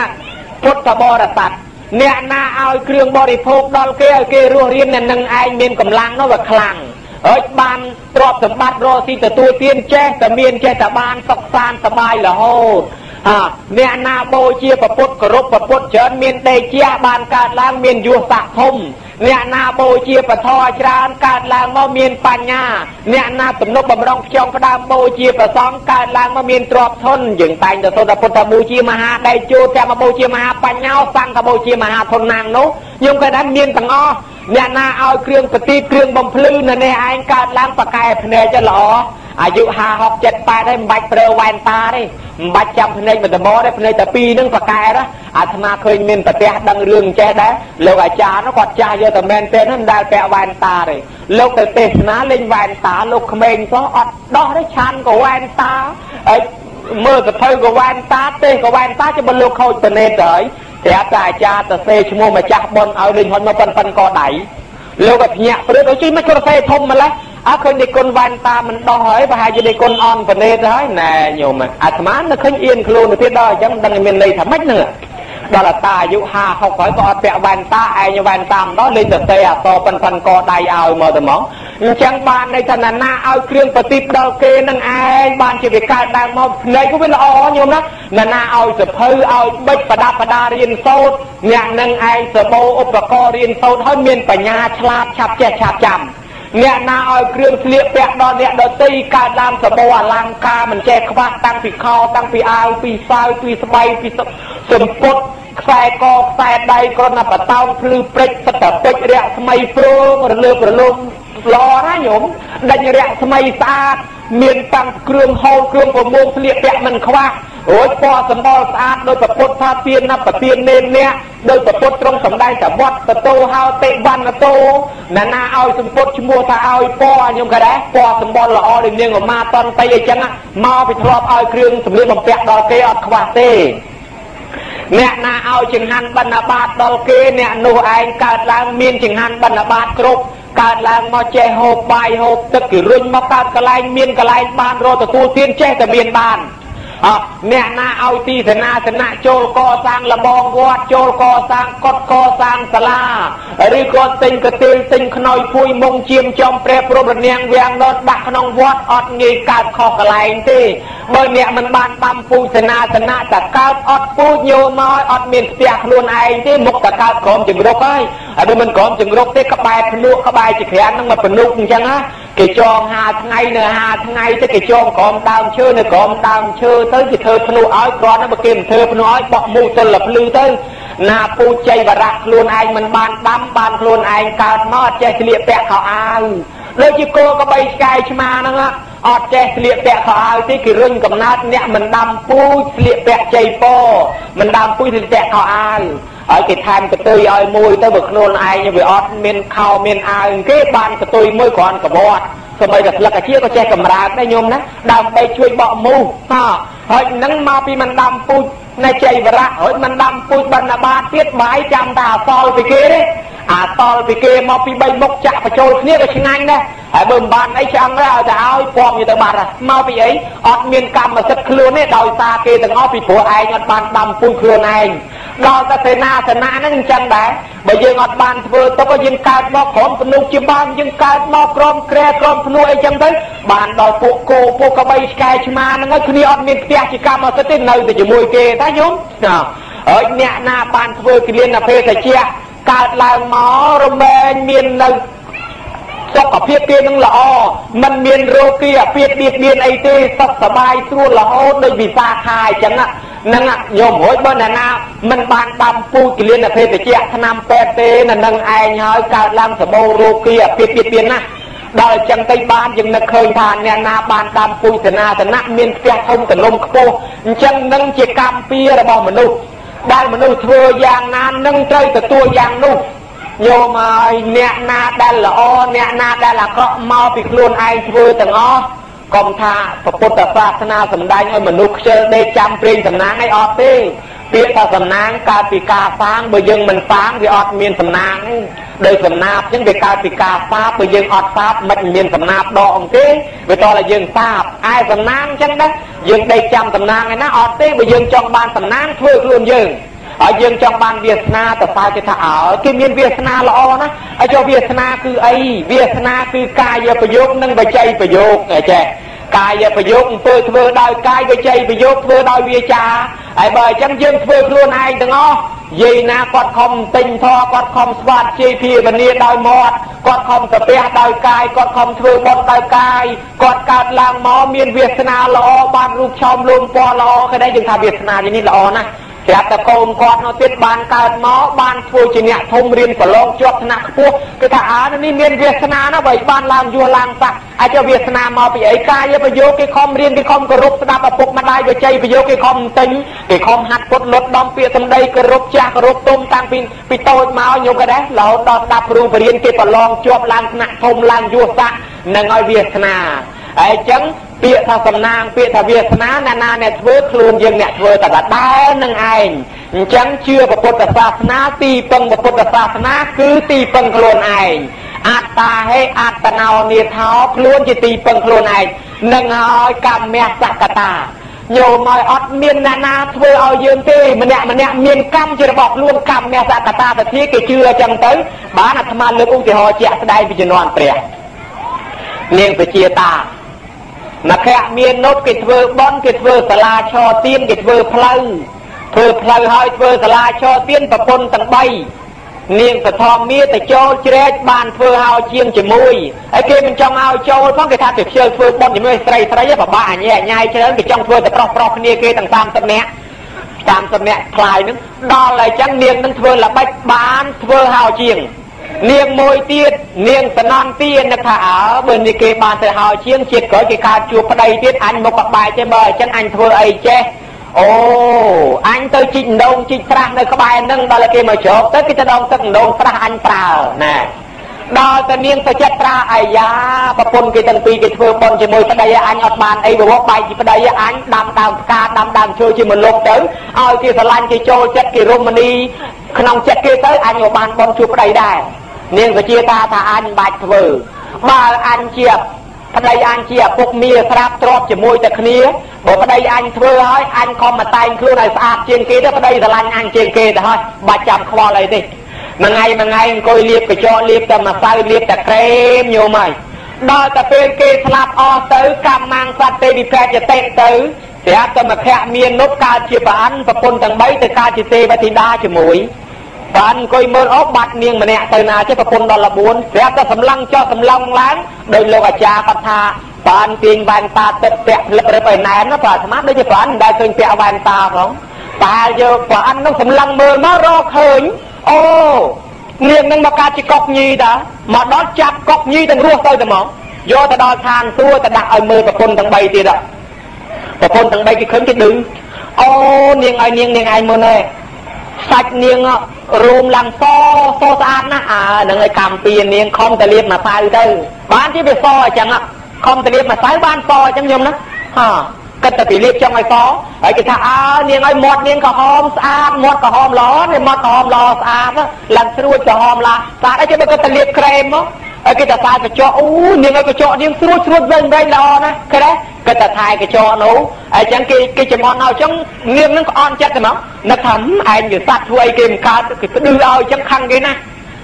ពុទ្ធបរិស័ទអ្នកណាឲ្យគ្រឿងបរិភោគដល់គេឲ្យគេរស់រៀនអ្នកនឹងឯងមានកម្លាំងនោះវាខ្លាំងហើយបានទ្រព្យសម្បត្តិរស់ស៊ីទទួលទានចេះតែមានចេះតែបានសុខសាន្តសប្បាយរហូតហា អ្នកណាបូជាប្រពុតគោរពប្រពុតច្រើនមានដេជាបានកើតឡើងមានយុស័កធំអ្នកណាបូជាពធច្រើនកើតឡើងមកមានបញ្ញាអ្នកណាទំនុកបំរុងខ្ចង់ផ្ដើមបូជាប្រសងកើតឡើងមកមានទ្រព្យធនយើងតែងទៅសូត្រពុទ្ធបូជាមហាដៃជោតែមកបូជាមហាបញ្ញាសង្ឃបូជាមហាធនណាងនោះខ្ញុំគេថាមានទាំងអស់អ្នកណាឲ្យគ្រឿងប្រទីបគ្រឿងបំភ្លឺនៅនេះឯងកើតឡើងប្រកែភ្នែកចិត្តល្អ អាយុ50 60 70 80ហើយមិនបាច់ប្រើវ៉ែនតាទេមិនបាច់ចាំភ្នែកមួយដមទេភ្នែកតែពីរហ្នឹងប្រកែណាអាត្មាឃើញមានប្រទេសដឹងរឿងចេះដែរលោកអាចារ្យនោះគាត់ចាស់យកតែមែនទេមិនដែលពាក់វ៉ែនតាទេលោកទៅទេសនាលេងវ៉ែនតាលោកក្មេងសោះអត់ដោះទេឆានក៏វ៉ែនតាហើយមើលសភៅក៏វ៉ែនតាទេសក៏វ៉ែនតាចាំបើលោកខូចប្រណេតទៅហើយប្រាប់តែអាចារ្យទៅសេឈ្មោះម្ចាស់ប៉ុនឲ្យលេងហត់មកប៉ុនប៉ុនកដៃលោកក៏ភ្ញាក់ព្រឹកទៅជិះមិនក៏សេធំម្លេះ អើឃើញនិគុណវ៉ាន់តាមិនដោះហើយប្រហែលជានិគុណអនប្រណេតហើយណែញោមអាត្មានឹកឃើញអៀនខ្លួនទៅទៀតដល់អញ្ចឹងដឹងមានន័យថាម៉េចហ្នឹងដល់តាអាយុ50 60ហើយក៏អត់ពាក់វ៉ែនតាឯងវ៉ែនតាម្ដងលេងទៅទេអសប៉ិនប៉ិនកដៃឲ្យមកទៅហ្មងអញ្ចឹងបានន័យថាណាឲ្យគ្រឿងប្រទីបដល់គេនឹងឯងបានជាវាកើតឡើងមកភ្នែកក៏វាល្អញោមណាណាណាឲ្យសភៅឲ្យបិចប្រដាប់ប្រដារៀនសូត្រអ្នកនឹងឯងសបោឧបករណ៍រៀនសូត្រហើយមានបញ្ញាឆ្លាតឆាប់ចេះឆាប់ចាំ អ្នកណាឲ្យគ្រឿងស្លៀកពាក់ដល់អ្នកដតីកើតឡើងសបោអលង្ការមិនចេះខ្វះតាំងពីខោតាំងពីអាវពីសាវពីស្បៃពីសំពត់ខ្សែកខ្សែដៃគ្រាន់តែបតោងភ្លឺព្រិចសិតតែពេជ្ររះស្មៃព្រោងរលើបរលំ ល្អណាញោមដាច់រះស្មៃស្អាតមានតាំងគ្រឿងហូលគ្រឿងប្រមូលស្លៀកពាក់មិនខ្វះរួចពណ៌សម្បល់ស្អាតដោយប្រពុតថាទានណាប្រទាននេនអ្នកដោយប្រពុតត្រង់សម្ដែងតែវត្តតតោហៅតិវណ្ណតោណាណាឲ្យសម្ពុតឈ្មោះថាឲ្យពណ៌ខ្ញុំក៏ដែរពណ៌សម្បល់ល្អដូចនាងឧមាតន្តីអញ្ចឹងមកពីធ្លាប់ឲ្យគ្រឿងសម្លៀកបំពាក់ដល់គេអត់ខ្វះទេអ្នកណាឲ្យចង្ហាន់បណ្ឌបាតដល់គេអ្នកនោះឯងកើតឡើងមានចង្ហាន់បណ្ឌបាតគ្រប់ កើតឡើងមកចេះហូបបាយហូបទឹកគេរុញមកកើតកន្លែងមានកន្លែងបានរកទទួលទានចេះតែមានបាន អត់អ្នកណាឲ្យទីសនាសនៈចូលកសាងលបងវត្តចូលកសាងកុដកសាងសាលាឬក៏ទិញកទេលទិញខ្នើយភួយមុងជាមចំព្រះព្រំរនាងវាំងដតដាក់ក្នុងវត្តអត់ងាយកើតខុសកន្លែងទេបើអ្នកមិនបានបាំពូជសេនាសនៈតកើតអត់ពូជញោមមកអត់មានផ្ទះខ្លួនឯងទេមុខតកើតក្រុមជំរុកហើយហើយបើមិនក្រុមជំរុកទេក្បែរភ្នក់ក្បែរចក្រាននឹងមកភ្នុកអញ្ចឹងណាគេចង5ថ្ងៃនៅ5ថ្ងៃទៅគេចងក្រុមដើមឈើនៅក្រុមដើមឈើទៅគេធ្វើភ្នោះឲ្យគ្រាន់តែបើគេមិនធ្វើភ្នោះឲ្យបក់មូសទល់ភ្លឺទៅណាពូជ័យបរៈខ្លួនឯងមិនបានដាំបានខ្លួនឯងកើតមកអត់ចេះស្លៀកពាក់ខោអាវដូចជាគោកបីឆ្កែឆ្មាហ្នឹងអត់ចេះស្លៀកពាក់ខោអាវទេគេរុញកំណត់អ្នកមិនដាំពូជស្លៀកពាក់ជ័យពោមិនដាំពូជស្លៀកពាក់ខោអាវ ហើយគេថែមកតុយឲ្យមួយទៅបើខ្លួនឯងវាអត់មានខោមានអាវគេបានកតុយមួយគ្រាន់កវត្តសម្បីតែស្លឹកអាជាក៏ចេះកម្រើកដែរញោមណាដើម្បីជួយបកមូសតហើយនឹងមកពីមិនដាំពូជនៃជ័យវរៈហើយមិនដាំពូជបណ្ឌបាតទៀតបាយចាំតែអសល់ពីគេទេអាតល់ពីគេមកពី3មុខចាក់បញ្ចូលគ្នាក៏ឆ្ងាញ់ដែរហើយបើមិនបានអីឆ្អឹងទៅឲ្យតែឲ្យពំទៅបាត់មកពីអីអត់មានកម្មសិទ្ធិខ្លួនទេដោយសារគេទាំងអស់ពីព្រោះឯងអត់បានដាំពូជខ្លួនឯង ដល់តែសេនាសនៈហ្នឹងអញ្ចឹងដែរបើយើងអត់បានធ្វើទៅក៏យើងកើតមកក្រុមភ្នុកជាបានយើងកើតមកក្រុមក្រែក្រុមភ្នុកអីចឹងទៅបានដល់ពួកគោពួកកបីឆ្កែឆ្មាហ្នឹងហើយគ្នាអត់មានផ្ទះជាកម្មសិទ្ធិទេនៅតែជាមួយគេតាញោមហើយអ្នកណាបានធ្វើគិលានអភេសជ្ជៈកើតឡើងមករមែងមាននៅ សុខភាពគេនឹងល្អมันមានរោគគេអាពាតបៀតបៀនអីទេសុខសบายស្រួលរហូតដូចវិសាខាអញ្ចឹងហ្នឹងញោមរួយបើណាណាមិនបានដាំពូជគលានភេទជ្ជៈឆ្នាំពេទ្យទេនៅនឹងឯងហើយកើតឡើងសបោរោគគេអាពាតបៀតបៀនណាដល់អញ្ចឹងទៅបានយើងនឹកឃើញថាអ្នកណាបានដាំពូជសនាសនៈមានផ្ទះធំកលំខ្ពស់អញ្ចឹងនឹងជាកម្មពៀរបស់មនុស្សដែលមនុស្សធ្វើយ៉ាងណានឹងត្រូវទទួលយ៉ាងនោះ យកមកឲ្យអ្នកណាដែលល្អអ្នកណាដែលអាក្រក់មកពីខ្លួនឯងធ្វើទាំងអស់កុំថាពុទ្ធសាសនាសម្ដែងឲ្យមនុស្សខ្ជិលដេកចាំព្រេងសំណាងអីអត់ទេពាក្យថាសំណាងកើតពីការសាងបើយើងមិនសាងវាអត់មានសំណាងទេដោយសំណាបអញ្ចឹងវាកើតពីការសាបបើយើងអត់សាបមិនមានសំណាបដកអង្គទេវាតតែយើងសាបឯសំណាងអញ្ចឹងដែរយើងដេកចាំសំណាងឯណាអត់ទេបើយើងចង់បានសំណាងធ្វើខ្លួនយើង ហើយយើងចង់បានវាសនាទៅសើចថាអើគេមានវាសនាល្អណាហើយចុះវាសនាគឺអីវាសនាគឺកាយប្រយោគនិងបច្ច័យប្រយោគចេះកាយប្រយោគអំពើធ្វើដោយកាយវិច័យប្រយោគធ្វើដោយវាចាហើយបើអញ្ចឹងយើងធ្វើខ្លួនឯងទាំងអស់យាយណាគាត់ខំទិញធေါ်គាត់ខំស្វាតជ័យភាវនាដោយមាត់គាត់ខំសាពះដោយកាយគាត់ខំធ្វើបុណ្យដោយកាយគាត់កើតឡើងមកមានវាសនាល្អបានរូបឆោមលូនពណ៌ល្អគេដែរយើងថាវាសនានេះល្អណាស់ ស្រាប់តែកូនគាត់នោះទៀតបានកើតមកបានធ្វើជាអ្នកធំរៀនប្រឡងជាប់ថ្នាក់ខ្ពស់គឺថាអើនេះមានវាសនាណាបើបានឡើងយួរឡើងស័កអាចវាសនាមកពីអីកាយប្រយោគគេខំរៀនគេខំគោរពស្ដាប់ឪពុកម្ដាយវិជ័យប្រយោគគេខំទិញគេខំហាត់ពុតលត់ដំពាក្យសម្ដីគោរពចាស់គោរពទុំតាំងពីពីតូចមកញោមក៏ដែររហូតដល់ស្ដាប់គ្រូបរៀនគេប្រឡងជាប់ឡើងថ្នាក់ធំឡើងយួរស័កនឹងឲ្យវាសនាហើយអញ្ចឹង ពាក្យថាសំណាងពាក្យថាវាសនាអ្នកណាអ្នកធ្វើខ្លួនយើងអ្នកធ្វើតែដដែលនឹងឯងអញ្ចឹងជឿពុទ្ធសាសនាទីពឹងពុទ្ធសាសនាគឺទីពឹងខ្លួនឯងអត្តាហេអត្តណោនិថោខ្លួនជាទីពឹងខ្លួនឯងនឹងហើយកម្មសកតាញោមឲ្យអត់មានអ្នកណាធ្វើឲ្យយើងទេម្នាក់ម្នាក់មានកម្មជារបស់ខ្លួនកម្មសកតាទៅទីគេជឿអញ្ចឹងទៅបានអាត្មាលើកឧទាហរណ៍ជាក់ស្ដែងពីជំនាន់ព្រះនាងពជាតា មកខៈមាននុតគេធ្វើបន់គេធ្វើសាលាឆោទៀនគេធ្វើផ្លូវធ្វើផ្លូវហើយធ្វើសាលាឆោទៀនប្រពន្ធទាំង3នាងសធមមាទៅចូលជ្រែកបានធ្វើឲ្យជាងជាមួយហើយគេមិនចង់ឲ្យចូលផងគេថាទៅខ្ជិលធ្វើបន់ជាមួយស្រីស្រីពិបាកអញអញ្ញាយច្រើនគេចង់ធ្វើតែប្រុសប្រុសគ្នាគេទាំង30នាក់30នាក់ខ្លាយនឹងដល់ហើយចឹងនាងនឹងធ្វើល្បិចបានធ្វើឲ្យជាង នាងមួយទៀតនាងសណន់ទានឹកថាអើបើនេះគេបានទៅហើយជាងជាតិក្រោយគេកើតជួបប្តីទៀតអញមកបបែកទេបើអញ្ចឹងអញធ្វើអីចេះអូអញទៅជីកដងជីកស្រះនៅក្បែរនឹងដល់គេមកជ្រកទៅគេទៅដងទឹកដងស្រះអញប្រើណាដដល់តែនាងសុចិត្រាអាយ៉ាប្រពន្ធគេទាំងពីរគេធ្វើបន់ជាមួយប្តីអញអត់បានអីបវកបែកពីប្តីអញដាំដើមផ្កាដាំដើមឈើជាមួយលោកទៅឲ្យគេស្រឡាញ់គេចូលចិត្តគេរមនីក្នុងចិត្តគេទៅអញក៏បានបន់ជួបប្តីដែរ នាងសុជាតាថាអញបាច់ធ្វើបើអញជាប្តីអញជាឪពុកមាស្រាប់ទ្របជាមួយតែគ្នាបើប្តីអញធ្វើហើយអញខំមកតែងខ្លួនឲ្យស្អាតជាងគេទៅប្តីស្រឡាញ់អញជាងគេទៅហើយបាច់ចាំខ្វល់អីទេមួយថ្ងៃមួយថ្ងៃអង្គុយលាបកញ្ចក់លាបតែម្សៅលាបតែក្រែមញោមហើយដល់តែពេលគេស្លាប់អស់ទៅកម្មមាំងសត្វទេវិភេទយតិទៅស្រាប់តែមភៈមាននោះកើតជាប្រអិនប្រពន្ធទាំង3ទៅកើតជាទេវធីតាជាមួយ បានអង្គុយមើលអូបាត់នាងម្នាក់ទៅណាចេះប្រពន្ធដល់14ស្រាប់តែសម្លឹងចោះសម្លឹងឡើងដោយលោកអាចារ្យគាត់ថាបានទាញវ៉ែនតាទឹកពាក់ផ្លឹករឹបឲ្យណែនណាបាទអាត្មាដូចជាប្រានមិនដែលឃើញពាក់វ៉ែនតាផងតែយកប្រាននោះសម្លឹងមើលមករកឃើញអូនាងនឹងមកកើតជាកុកញីតាមកដល់ចាប់កុកញីទាំងរស់ទៅតែមកយកទៅដល់ឋានសួគ៌ទៅដាក់ឲ្យមើលប្រពន្ធទាំង3ទៀតប្រពន្ធទាំង3គេឃើញគេដឹងអូនាងឲ្យនាងនាងឯងមើល ណែសាច់នាងរួមឡើងសសស្អាតណាស់អើនឹងឲ្យកម្មពីនាងខំតលៀបមកសៅទៅបានជាវាសអញ្ចឹងខំតលៀបមកសៅបានសអញ្ចឹងខ្ញុំណាហាគិតតែពីលៀបចង់ឲ្យសហើយគេថាអើនាងឲ្យមាត់នាងក្រហមស្អាតមាត់ក្រហមល្អនេះមាត់ក្រហមល្អស្អាតឡើងស្រួចក្រហមឡាស្អាតអីគេបើគាត់ទៅលៀបក្រែមមកហើយគេតែសាយកញ្ចក់អូនាងឲ្យកញ្ចក់នាងស្រួចស្រួចវិញវិញល្អណាស់ឃើញទេ គាត់តែថែកញ្ចក់នោះហើយអញ្ចឹងគេគេចំអន់ឲ្យអញ្ចឹងនាងនឹងក្អន់ចិត្តទៅមកនឹកថាឯងជាសัตว์ធ្វើអីគេមិនកើតគេផ្ដឺឲ្យអញ្ចឹងខឹងគេណា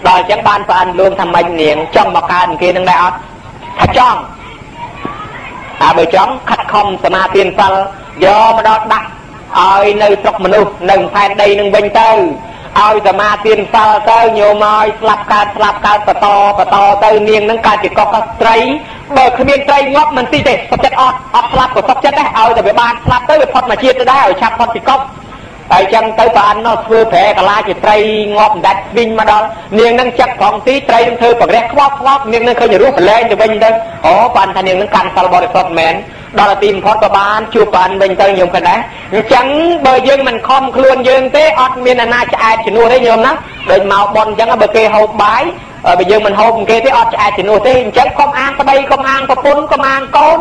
ដល់អញ្ចឹងបានប្រអិនលួងថាម៉េចនាងចង់មកកើតគេនឹងដែរអត់ថាចង់អាបើចង់ខិតខំសមាទានសិលយកមកដល់ដាក់ឲ្យនៅស្រុកមនុស្សនៅផែនដីនឹងវិញទៅ ឲ្យសមាទានសិលទៅញោមឲ្យស្លាប់កើតស្លាប់កើតបន្តបន្តទៅនាងនឹងកើតជាកុកត្រីបើគ្មានត្រីងាប់មិនទីទេសុខចិត្តអត់អត់ស្លាប់ក៏សុខចិត្តដែរឲ្យតែវាបានស្លាប់ទៅវាផុតមកជាតិទៅដែរឲ្យឆាប់ផុតពីកុកហើយចឹងទៅប្រអិននោះធ្វើប្រែកាឡាជាត្រីងាប់ដាច់ស្វិញមកដល់នាងនឹងចាក់ផងទីត្រីនឹងធ្វើប្ររះខ្វប់ខ្វប់នាងនឹងឃើញរស់ប្រឡែងទៅវិញទៅអូបានថានាងនឹងកាន់សិលបរិសុទ្ធមែន ដល់ទីបំផុតក៏បានជួបបានវិញទៅញោមគាត់ដែរអញ្ចឹងបើយើងមិនខំខ្លួនយើងទេអត់មានអាណាឆ្អែតជំនួសទេញោមណាដូចមកប៉ុនអញ្ចឹងបើគេហូបបាយបើយើងមិនហូបគេទេអត់ឆ្អែតជំនួសទេអញ្ចឹងកុំអាងប្តីកុំអាងប្រពន្ធកុំអាងកូន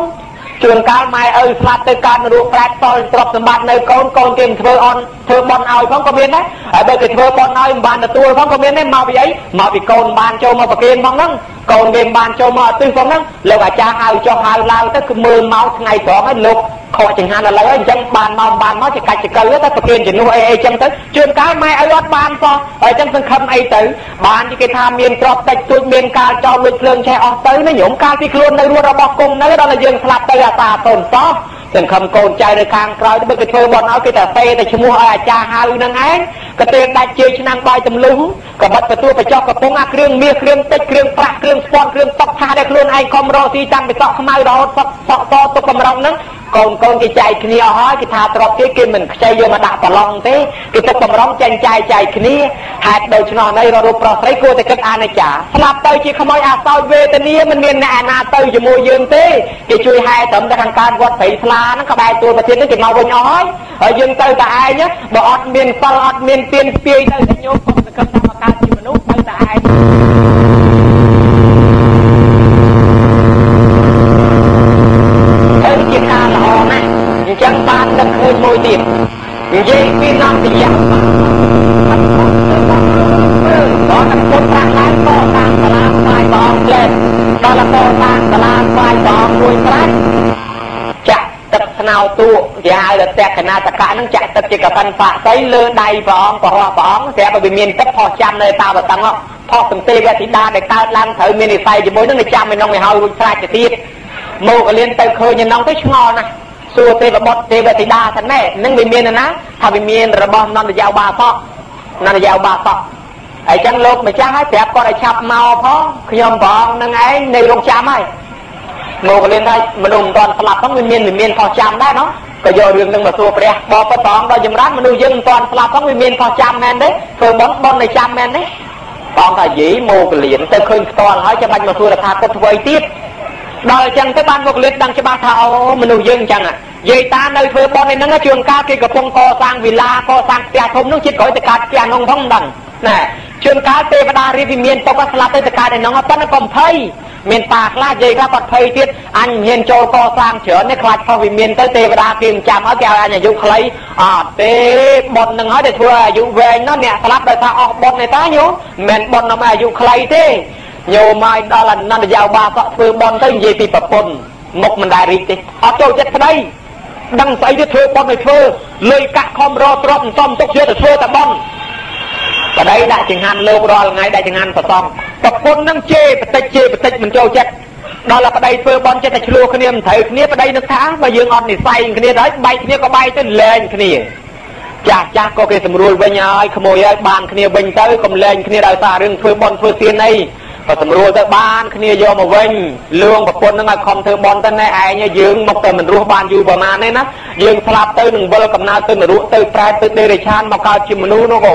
ជួនកាលម៉ែឪស្លាប់ទៅកើតនរកប្រែតតល់ទ្រព្យសម្បត្តិនៅកូនកូនគេមិនធ្វើអន់ធ្វើបន់ឲ្យផងក៏មានដែរហើយបើគេធ្វើបន់ឲ្យមិនបានទទួលផងក៏មានដែរមកពីអីមកពីកូនបានចូលមកប្រគេនផងហ្នឹងកូនគេមិនបានចូលមកអត់ទិសផងហ្នឹងលោកអាចារ្យហៅចុះហៅឡើងទៅគឺមើលមកថ្ងៃត្រង់ហើយលោក ខកចង្ហាន់ឥឡូវអញ្ចឹងបានមកបានមកជាកាច់ចកលទៅប្រគេនជំនួសអីអីចឹងទៅជួនកាលម៉ែឪអត់បានសោះហើយចឹងសង្ឃឹមអីទៅបានគេថាមានទ្រព្យតិចតួចមានការចោលលួចភ្លើងឆេះអស់ទៅណាញោមកាលពីខ្លួននៅរស់របស់គុំនៅដល់តែយើងស្លាប់ទៅអាសាតូនសោះសង្ឃឹមកូនចៅនៅខាងក្រោយទៅគេធ្វើបន់ឲ្យគេតែសេតែឈ្មោះឲ្យអាចារ្យហៅនឹងឯងក៏ទេដាច់ជើងឆ្នាំងបាយទម្លុះក៏បាត់ទទួលបញ្ចុះកំពុងអាគ្រឿងមាសគ្រឿងតិចគ្រឿងប្រាក់គ្រឿងស្ពាន់គ្រឿងតុកថាដែលខ្លួនឯងខំរកស៊ីតាំងពីសក់ខ្មៅរហូតសក់សក់តទុកកំរងហ្នឹងកូនកូនគេចែកគ្នាអស់ហើយគេថាទ្របគេគេមិនខ្ចីយកមកដាក់ប្រឡងទេគេទុកកំរងចាញ់ចាយចាយគ្នាហេតុដូច្នោះនៃរូបប្រុសស្រីគួរតែគិតអានិច្ចាស្លាប់ទៅជាខ្មោចអាសោចវេទនាមិនមានអ្នកណាទៅជាមួយយើងទេគេជួយហែត្រឹមតែខាងកើតវត្តព្រៃថ្លាហ្នឹងក្បែរទួលប្រធានហ្នឹងគេមកវិញអស់ហើយហើយយើងទៅតែឯងបើអត់មានសិលអត់មានទៀនស្ពាយទៅញោមខ្ញុំសង្ឃឹមថាមកកើតជាមនុស្សទៅតែឯងទៅជាការល្អណាស់អញ្ចឹងបាននឹកឃើញមួយទៀតនិយាយពីនន្តយៈបងនឹងពុតប្រាក់ឡើងក៏តាមសាលាស្វាយបងលេសដល់ទៅតាមសាលាស្វាយបងមួយត្រាច់ចាក់ទឹក ស្នោទួគេហៅថាតេកណាតកៈនឹងចាក់ទឹកជាកបិនបាក់ស្អីលើដៃព្រះអង្គប្រហោះព្រះអង្គស្រាប់តែវាមានទឹកផុសចាំនៅតាបតឹងផុសសន្តិវតិដាដែលកើតឡើងត្រូវមាននិស័យជាមួយនឹងចាំឯនោះឲ្យហើយរួចស្រេចទៅទៀតមកកលៀនទៅឃើញឯនោះទៅឆ្ងល់ណាស់សួរទេវបុត្រទេវធីតាថាណែនឹងវាមានណាថាវាមានរបស់នន្តយោបាសកនន្តយោបាសកហើយចឹងលោកម្ចាស់ឲ្យប្រាប់គាត់ឲ្យឆាប់មកផងខ្ញុំព្រះអង្គនឹងឯងនៅរងចាំហើយ មកលៀនថាមនុស្សមិនទាន់ស្លាប់ផងវាមានវាមានខុសចាំដែរណោះក៏យករឿងនឹងមកសួរព្រះបបតងដល់ចម្រើនមនុស្សយើងមិនទាន់ស្លាប់ផងវាមានខុសចាំមែនទេធ្វើបន់បន់ឲ្យចាំមែនទេបងថាយីមកលៀនទៅឃើញផ្ទាល់ហើយចាំបាច់មកសួរថាគាត់ធ្វើអីទៀតដល់អញ្ចឹងទៅបានមកលិតដឹងច្បាស់ថាអូមនុស្សយើងអញ្ចឹងយាយតានៅធ្វើបន់នេះហ្នឹងជួនកាលគេកំពុងកសាងវិឡាកសាងផ្ទះធំនោះចិត្តក្រោយទៅកាត់ផ្ទះនោះផងមិនដឹងណែជួនកាលទេវតារៀបវិមានទុកក៏ស្លាប់ទៅទៅកើតឯនោះប៉ុន្តែកុំភ័យ មានតាខ្លះនិយាយថាគាត់ភ័យទៀតអញមានចូលកសាងច្រើននេះខ្លាចផុសវិមានទៅទេវតាគេចាំឲ្យគេឲ្យអញអាយុខ្លីអត់ទេបុណ្យនឹងហើយដែលធ្វើអាយុវែងនោះអ្នកស្លាប់ដោយថាអស់បុណ្យទេតាញោមមិនមែនបុណ្យនោះអាយុខ្លីទេញោមឲ្យដល់អនន្តយោបាសក់ធ្វើបុណ្យទៅនិយាយពីប្រពន្ធមុខមិនដែលរីកទេអត់ចូលចិត្តប្តីដឹងស្អីទៅធ្វើបុណ្យឲ្យធ្វើលុយកាក់ខំរទ្របសំទុកយកទៅធ្វើតែបុណ្យ បដីដាក់ចង្ហាន់លោករាល់ថ្ងៃដាក់ចង្ហាន់ប្រសំប្រពន្ធនឹងជេរបតិចជេរបតិចមិនចូលចិត្តដល់តែប្តីធ្វើបន់ចិត្តតែឆ្លោះគ្នាមិនត្រូវគ្នាប្តីនឹកថាបើយើងអត់និស័យគ្នាទៅបែកគ្នាក៏បែកទៅលែងគ្នាចាស់ចាស់ក៏គេស្រួលវិញហើយក្មួយហើយបានគ្នាវិញទៅកុំលែងគ្នាដោយសាររឿងធ្វើបន់ធ្វើទៀនអី ក៏ស្រួលទៅបានគ្នាយកមកវិញលួងប្រពន្ធនឹងឲ្យខំធ្វើបន់ទៅណែឯងយើងមកទៅមិនរស់បានយូរប្រហែលទេណាយើងស្លាប់ទៅនឹងវិលកំណើតទៅនរកទៅប្រែទៅដេរឆានមកកើតជាមនុស្សនោះក៏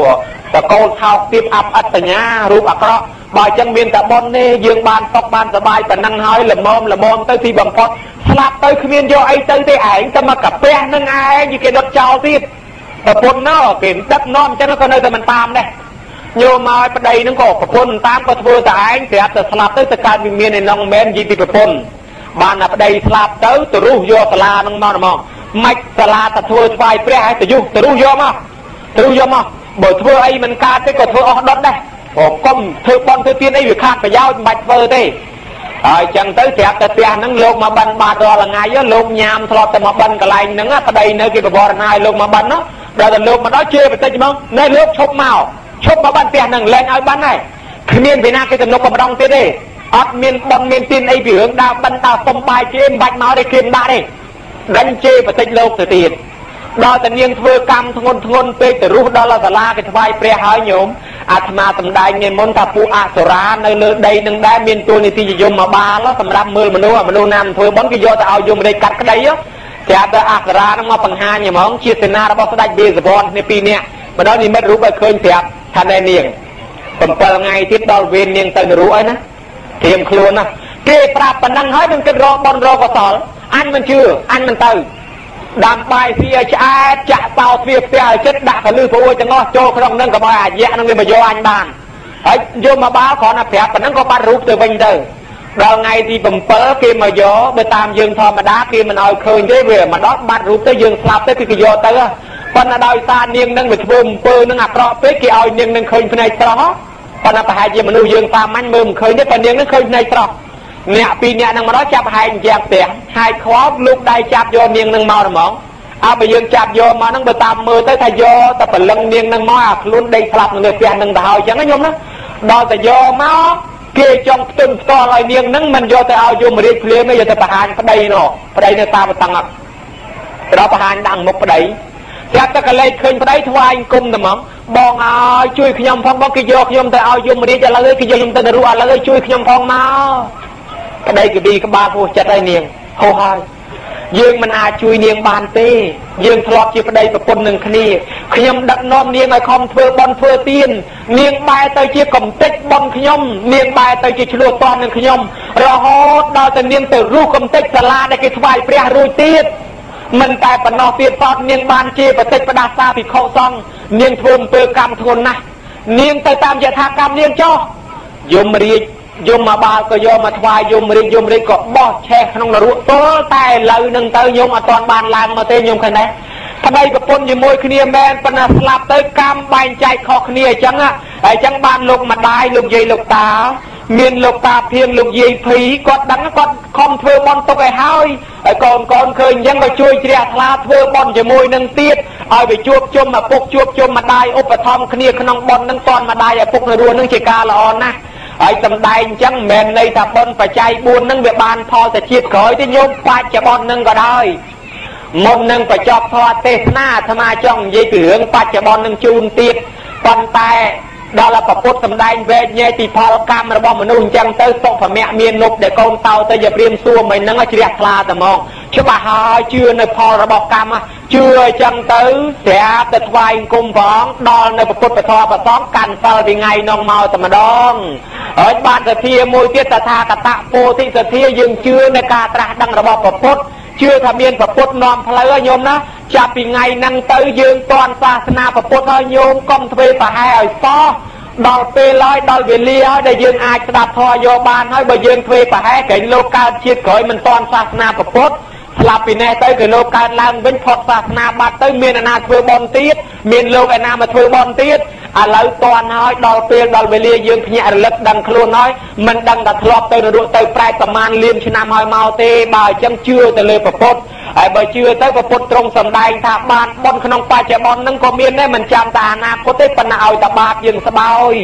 តកូលថោកទៀបអាប់អត្តញ្ញារូបអាក្រក់បើអញ្ចឹងមានតែប៉ុននេះយើងបានសុខបានសบายប៉ុណ្ណឹងហើយល្មមល្មមទៅទីបំផុតស្លាប់ទៅគ្មានយកអីទៅទេឯងតែមកកាពះនឹងឯងគេដុតចោលទៀតប្រពន្ធណោគេដឹកនាំអញ្ចឹងក៏នៅតែមិនតាមដែរ ញោមមកប្តីនឹងក៏ប្រពន្ធតាមក៏ធ្វើតែឯងប្រាប់តែស្លាប់ទៅទៅកើតវិមានឯនោះមិនមែននិយាយពីប្រពន្ធបានតែប្តីស្លាប់ទៅទៅរុះយកសាលានឹងមកមកមិនសាលាទៅធ្វើស្វាយព្រះឲ្យទៅយុះទៅរុះយកមកទៅរុះយកមកបើធ្វើអីមិនកើតទេក៏ធ្វើអស់ដុតដែរព្រោះកុំធ្វើបន់ធ្វើទៀនអីវាខាតប្រយោជន៍មិនបាច់ធ្វើទេហើយចឹងទៅប្រាប់ទៅផ្ទះហ្នឹងលោកមកបិណ្ឌបាតរាល់ថ្ងៃលោកញ៉ាំធ្លាប់តែមកបិណ្ឌកន្លែងហ្នឹងប្តីនៅគេបវរណាឲ្យលោកមកបិណ្ឌនោះដល់តែលោកមកដល់ជឿបន្តិចហ្មងនៅលោកឈប់មក ឈប់មកបិណ្ឌផ្ទះហ្នឹងលែងឲ្យបិណ្ឌហើយគ្មានពីណាគេទំនុកកម្ដងទៀតទេអត់មានបន់មានទៀនអីពីរឿងដើរបិណ្ឌដើរសុំបាយជេមិនបាច់មកទេគេមិនដាក់ទេដេញជេបន្តិចលោកទៅទៀតដល់តែនាងធ្វើកម្មធ្ងន់ធ្ងន់ពេកទៅរស់ដល់សាលាគេថ្វាយព្រះហើយញោមអាត្មាសំដែងនិមន្តថាពួកអសុរានៅលើដីនឹងដែរមានទួលនីតិយមមកបាលសម្រាប់មើលមនុស្សមនុស្សណាមិនធ្វើបន់គេយកទៅឲ្យយមរាជកាត់ក្តីតែតែអសុរានឹងមកបង្ហាញហ្មងជាសេនារបស់ស្ដេចវេសវណ្ណគ្នាពីរនាក់ មកដល់និមិត្តរូបឲ្យឃើញប្រាប់ថាណែនាង7ថ្ងៃទៀតដល់វេននាងទៅនរកហើយណាត្រៀមខ្លួនណាគេប្រាប់ប៉ុណ្ណឹងហើយនឹងគិតរកបនរកកសលអញមិនជឿអញមិនទៅដាំបាយស៊ីឲ្យឆ្អែតចាក់តោទ្វារផ្ទះឲ្យចិត្តដាក់កលឺព្រួយទាំងអស់ចូលក្នុងនឹងកុំឲ្យអាយៈនឹងវាមកយកអញបានហើយយកមកបាល់គ្រាន់តែប្រាប់ប៉ុណ្ណឹងក៏បាត់រូបទៅវិញទៅដល់ថ្ងៃទី7គេមកយកបើតាមយើងធម្មតាគេមិនឲ្យឃើញទេវាមកដល់បាត់រូបទៅយើងស្លាប់ទៅគេយកទៅ ប៉ុន្តែដោយសារនាងនឹងវាធ្វើអំពើនឹងអាក្រក់ពេកគេឲ្យនាងនឹងឃើញភ្នែកស្រស់ប៉ុន្តែប្រហែលជាមនុស្សយើងសាមញ្ញមើលមិនឃើញទេប៉ុន្តែនាងនឹងឃើញភ្នែកស្រស់អ្នកពីរអ្នកនឹងមកដល់ចាប់ហែកជាងផ្ទះហែកខ្វល់លោកដៃចាប់យកនាងនឹងមកហ្មងអើបើយើងចាប់យកមកហ្នឹងបើតាមមើលទៅថាយកតែព្រលឹងនាងនឹងមកអាខ្លួនដេកស្លាប់នៅផ្ទះនឹងទៅហើយអញ្ចឹងណាញោមណាដល់តែយកមកគេចង់ផ្ទឹងផ្ទាល់ឲ្យនាងហ្នឹងមិនយកទៅឲ្យយមរាជភ្លាមទេយកទៅបង្ហាញប្តីនោះប្តីនៅតាមបតង់ដល់បង្ហាញដាក់មុខប្តី ស្រាប់តែកលេចឃើញប្តីថ្វាយអង្គមតែហ្មងបងអើយជួយខ្ញុំផងបងគេយកខ្ញុំទៅឲ្យយមរាជឥឡូវគេយកខ្ញុំទៅនរោឥឡូវជួយខ្ញុំផងមកប្តីកប៊ីក្បាលហួសចិត្តហើយនាងហោហើយយើងមិនអាចជួយនាងបានទេយើងធ្លាប់ជាប្តីប្រពន្ធនឹងគ្នាខ្ញុំដឹកនាំនាងឲ្យខំធ្វើបន់ធ្វើទៀននាងបែរទៅជាកំតិចបន់ខ្ញុំនាងបែរទៅជាឆ្លោះតន់នឹងខ្ញុំរហូតដល់ទៅនាងទៅរុះកំតិចសាលាដែលគេថ្វាយព្រះរួចទៀត មិនតែប៉ុណ្ណោះទៀតសតនាងបានជាបតិចផ្ដាសាភិក្ខុសង្ឃនាងធ្វើអំពើកម្មធ្ងន់ណាស់នាងទៅតាមយថាកម្មនាងចោះយមរាជយមមកបាល់ក៏យកមកថ្វាយយមរិទ្ធយមរិទ្ធក៏បោះឆេះក្នុងនរកទល់តែឥឡូវនឹងទៅយមអត់ទាន់បានឡើងមកទេយមឃើញទេប្តីប្រពន្ធជាមួយគ្នាមែនប៉ុន្តែស្លាប់ទៅកម្មបែងចែកខុសគ្នាអញ្ចឹងហើយអញ្ចឹងបានលោកម្ដាយលោកយាយលោកតា មានលោកតាភៀងលោកយាយភីគាត់ដឹងគាត់ខំធ្វើបន់ទុកឲ្យហើយហើយកូនកូនឃើញអញ្ចឹងក៏ជួយជ្រះថ្លាធ្វើបន់ជាមួយនឹងទៀតឲ្យវាជួបជុំឪពុកជួបជុំម្ដាយឧបត្ថម្ភគ្នាក្នុងបន់នឹងតន់ម្ដាយឪពុកនៅរស់នឹងជាការល្អណាស់ហើយសំដែងអញ្ចឹងមិនមែនន័យថាបុណ្យបច្ច័យ4ហ្នឹងវាបានផលទៅជាតិក្រោយទេញោមបច្ចុប្បន្នហ្នឹងក៏ដោយមុននឹងបញ្ចប់ធម៌ទេសនាអាត្មាចង់និយាយពីរឿងបច្ចុប្បន្ននឹងជូនទៀតប៉ុន្តែ ដល់ប្រពុតសំដែងវែកញែកពីផលកម្មរបស់មនុស្សអញ្ចឹងទៅសុភមៈមាននុបដែលកូនតោទៅជាព្រាមសួរមិនហ្នឹងជ្រះថ្លាតែមកច្បាស់ហើយជឿនៅផលរបស់កម្មជឿអញ្ចឹងទៅស្រាប់តែថ្វាយអង្គមផងដល់នៅពុទ្ធពធប្រសងកាន់សិលពីថ្ងៃនោះមកតែម្ដងហើយបានសទ្ធាមួយទៀតតថាកតពោធិសទ្ធាយើងជឿនៅការត្រាស់ដឹងរបស់ពុទ្ធ ជឿថាមានប្រពុតនាំផ្លូវញោមណាចាប់ពីថ្ងៃហ្នឹងទៅយើងតន់សាសនាប្រពុតហើយញោមកុំធ្វើប្រហែឲ្យសោះដល់ពេលហើយដល់វេលាហើយដែលយើងអាចស្ដាប់ធម៌យកបានហើយបើយើងធ្វើប្រហែលក្រែងលោកកើតជាតិក្រោយមិនតាន់សាសនាពុទ្ធ ស្លាប់ពីនេះទៅគឺលោកកើតឡើងវិញផុតសាសនាបាត់ទៅមានអាណាធ្វើបន់ទៀតមានលោកឯណាមកធ្វើបន់ទៀតឥឡូវតន់ហើយដល់ពេលដល់វេលាយើងភ្ញាក់រលឹកដឹងខ្លួនហើយមិនដឹងថាធ្លាប់ទៅនរកទៅប្រែប្រមាណលានឆ្នាំហើយមកទេបើអញ្ចឹងជឿទៅលើប្រពុតហើយបើជឿទៅប្រពុតត្រង់សំដែងថាបានបន់ក្នុងបច្ចុប្បន្នហ្នឹងក៏មានដែរមិនចាំតែអនាគតទេប៉ុន្តែឲ្យតែបាបយើងស្បើយ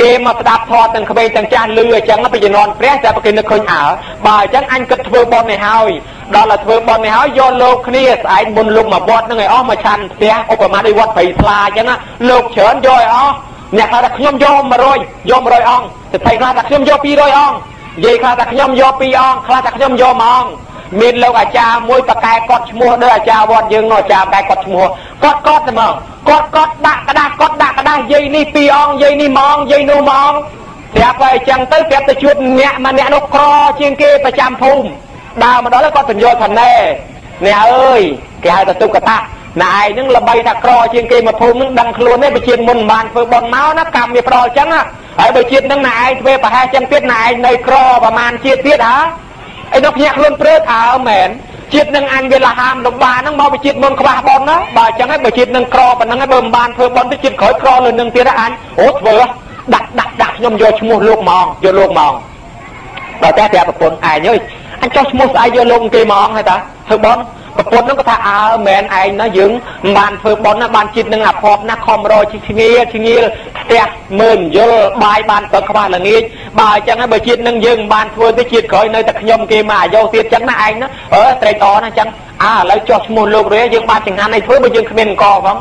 គេមកស្ដាប់ធម៌ទាំងក្មេងទាំងចាស់លឺអញ្ចឹងបច្ចុប្បន្នព្រះតែគេនឹកឃើញអើបើអញ្ចឹងអញគិតធ្វើបន់នេះហើយ ដល់តែធ្វើបន់នេះហើយយកលោកគ្នាស្អែកមុនលោកមកវត្តហ្នឹងឲ្យអស់មកឆាន់ផ្ទះឧបមាដូចវត្តព្រៃស្លាអញ្ចឹងលោកច្រើនយកឲ្យអស់អ្នកខ្លះថាខ្ញុំយក100យក100អង្គទៅថៃខ្លះថាខ្ញុំយក200អង្គនិយាយខ្លះថាខ្ញុំយក2អង្គខ្លះថាខ្ញុំយក1អង្គមានលោកអាចារ្យមួយប្រកែកត់ឈ្មោះដោយអាចារ្យវត្តយើងនោះអាចារ្យប្រកែកត់ឈ្មោះគាត់កត់តែមកគាត់កត់ដាក់ក្តារគាត់ដាក់ក្តារយាយនេះ2អង្គយាយនេះ1អង្គយាយនោះ1អង្គប្រាប់ឲ្យអញ្ចឹងទៅប្រាប់ទៅជួបអ្នកម្នាក់នោះក្រជាងគេប្រចាំភូមិ ដើរមកដល់គាត់បញ្យល់ថាណែអ្នកអើយគេហៅថាទុក្កតាណែឯងហ្នឹងល្បីថាក្រជាងគេមកភូមិហ្នឹងដឹងខ្លួនទេបើជាតិមុនមិនបានធ្វើបន់មកណាកម្មវាផ្ដល់អញ្ចឹងហើយបើជាតិហ្នឹងណែឯងធ្វើប្រហែលអញ្ចឹងទៀតណែឯងនៅក្រប្រហែលជាតិទៀតហ៎ឯនោះភ្ញាក់ខ្លួនព្រឺថាអើមែនជាតិនឹងអញវាលហាមលំបាហ្នឹងមកពីជាតិមុនខ្វះបនណាបើអញ្ចឹងហើយបើជាតិនឹងក្រប៉ុណ្ណឹងហើយបើមិនបានធ្វើបនទៅជាតិក្រោយក្រលើនឹងទៀតអញអូធ្វើដាក់ដាក់ដាក់ខ្ញុំយកឈ្មោះលោកហ្មងយកលោកហ្មងដល់តែប្រាប់ប្រពន្ធឯងអើយអញ ចោះឈ្មោះស្អែកយកលោកគេហ្មងហើយតាធ្វើបនប្រពន្ធហ្នឹងក៏ថាអើមែនឯងណាយើងមិនបានធ្វើបន់ណាបានជាតិនឹងអាភ័ព្វណាខំរយឈ្ងាឈ្ងាផ្ទះមើលយល់បាយបានទៅខ្វះល្ងាចបើអញ្ចឹងហើយបើជាតិនឹងយើងមិនបានធ្វើទេជាតិក្រោយនៅតែខ្ញុំគេមកអាយុទៀតអញ្ចឹងណាឯងណាអឺត្រេកអរណាអញ្ចឹងអើឥឡូវចោះឈ្មោះលោករាយើងបានចង្ហាន់ឲ្យធ្វើបើយើងគ្មានអង្គផង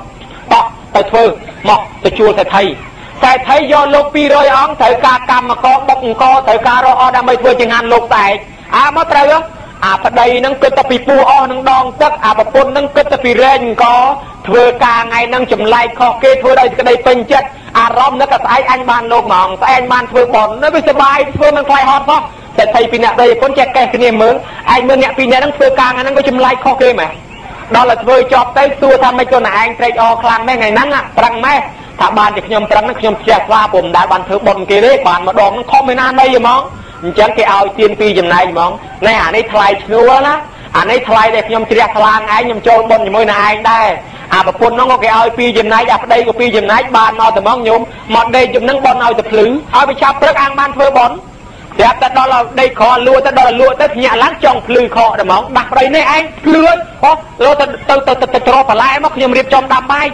បោះទៅធ្វើមកទៅជួលសេដ្ឋីសេដ្ឋីយកលោក200អង្គត្រូវការកម្មករបុកអង្គត្រូវការរកអដើម្បីធ្វើចង្ហាន់លោកតែ អើមកត្រូវអាប្តីនឹងគិតតែពីពោះអស់នឹងដងទឹកអាប្រពន្ធនឹងគិតតែពីរែងកធ្វើការថ្ងៃនឹងចម្លែកខុសគេធ្វើដោយក្តីពេញចិត្តអារម្មណ៍នឹកតែស្អែកអញបានលោកហ្មងស្អែកបានធ្វើបន់នៅវាសុបាយធ្វើមិនខ្លាយហត់ផងតែថៃពីអ្នកដីប្រពន្ធចេះកេះគ្នាមើលឯងមើលអ្នកពីរនាក់ហ្នឹងធ្វើការថ្ងៃហ្នឹងក៏ចម្លែកខុសគេមែនដល់តែធ្វើចប់ទៅសួរថាមិនក៏ណែឯងត្រេកអរខ្លាំងមែនថ្ងៃហ្នឹងប្រឹងម៉េះថាបានជាខ្ញុំប្រឹងហ្នឹងខ្ញុំជ្រះស្វាពុំដែលបានធ្វើបុណ្យគេទេបានម្ដងហ្នឹងខំឯណានៃហ្មង អញ្ចឹងគេឲ្យទៀនពីចំណែកហ្មងណែអានេះថ្លៃឈ្នួលណាអានេះថ្លៃដែលខ្ញុំជ្រះថ្លាងឯងខ្ញុំចូលបុណ្យជាមួយនឹងឯងដែរអាប្រពន្ធនោះក៏គេឲ្យពីចំណែកអាប្តីក៏ពីចំណែកបានមកតែមកញោមមកដេកជំនឹងបុណ្យឲ្យទៅភ្លឺឲ្យវាចាប់ព្រឹកអាងបានធ្វើបុណ្យប្រាប់តែដល់ដេកខលួទៅដល់លក់ទៅភ្ញាក់ឡើងចង់ភ្លឺខកតែហ្មងដាស់ប្តីនេះឯងភ្លឺអូលោទៅទៅទៅទៅច្រកបន្លែមកខ្ញុំរៀបចំដាំបាយ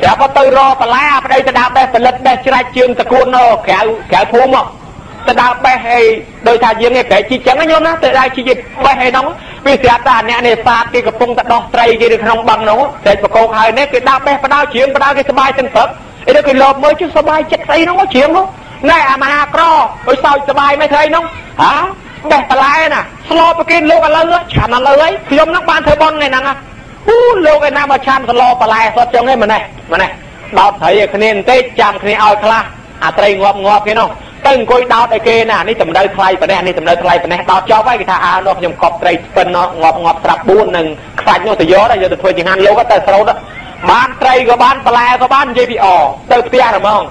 ប្រាប់ទៅរកបន្លែអាប្តីទៅដាប់ដែរផលិតដែរច្រាច់ជើងតកួននៅក្រៅក្រៅភូមិមក ទៅដើរបេះអីដោយថាយើងឯងប្រែជីចឹងណាញោមណាទៅដើរជីបេះអីហ្នឹងវាស្រាប់តែអ្នកនេសាទគេកំពុងតែដោះត្រីគេនៅក្នុងបឹងហ្នឹងតែប្រកោកហើយនេះគេដើរបេះបដៅជ្រៀងបដៅគេសบายទាំងព្រឹកអីទៅគេលបមើលជិះសบายចិត្តស្អីហ្នឹងជ្រៀងហ្នឹងណែអាមហាក្រអុយសោចសบายមិនធ្វើអីហ្នឹងហាបេះបន្លែណាស្លោប្រគេនលោកឥឡូវឆាន់ឥឡូវហើយខ្ញុំហ្នឹងបានធ្វើបន់ថ្ងៃហ្នឹងអូលោកឯណាមកឆាន់ស្លោបន្លែសុតចឹងឯងម៉ណេះម៉ណេះដោតត្រីឲ្យគ្នាបន្តិចចាំគ្នាឲ្យខ្លះអាត្រីងាប់ងាប់គេនោះ ទៅអង្គុយដោតឲ្យគេណានេះតម្រូវថ្លៃប៉ុណ្ណេះនេះតម្រូវថ្លៃប៉ុណ្ណេះដោតចប់ហើយគេថាអើនោះខ្ញុំកប់ត្រីស្ពិននោះងាប់ងាប់ស្រាប់4នឹងខ្សាច់នោះទៅយកទៅយកទៅធ្វើចង្ហាន់លោកទៅស្រោតបានត្រីក៏បានបន្លែក៏បាននិយាយពីអទៅផ្ទះហ្មង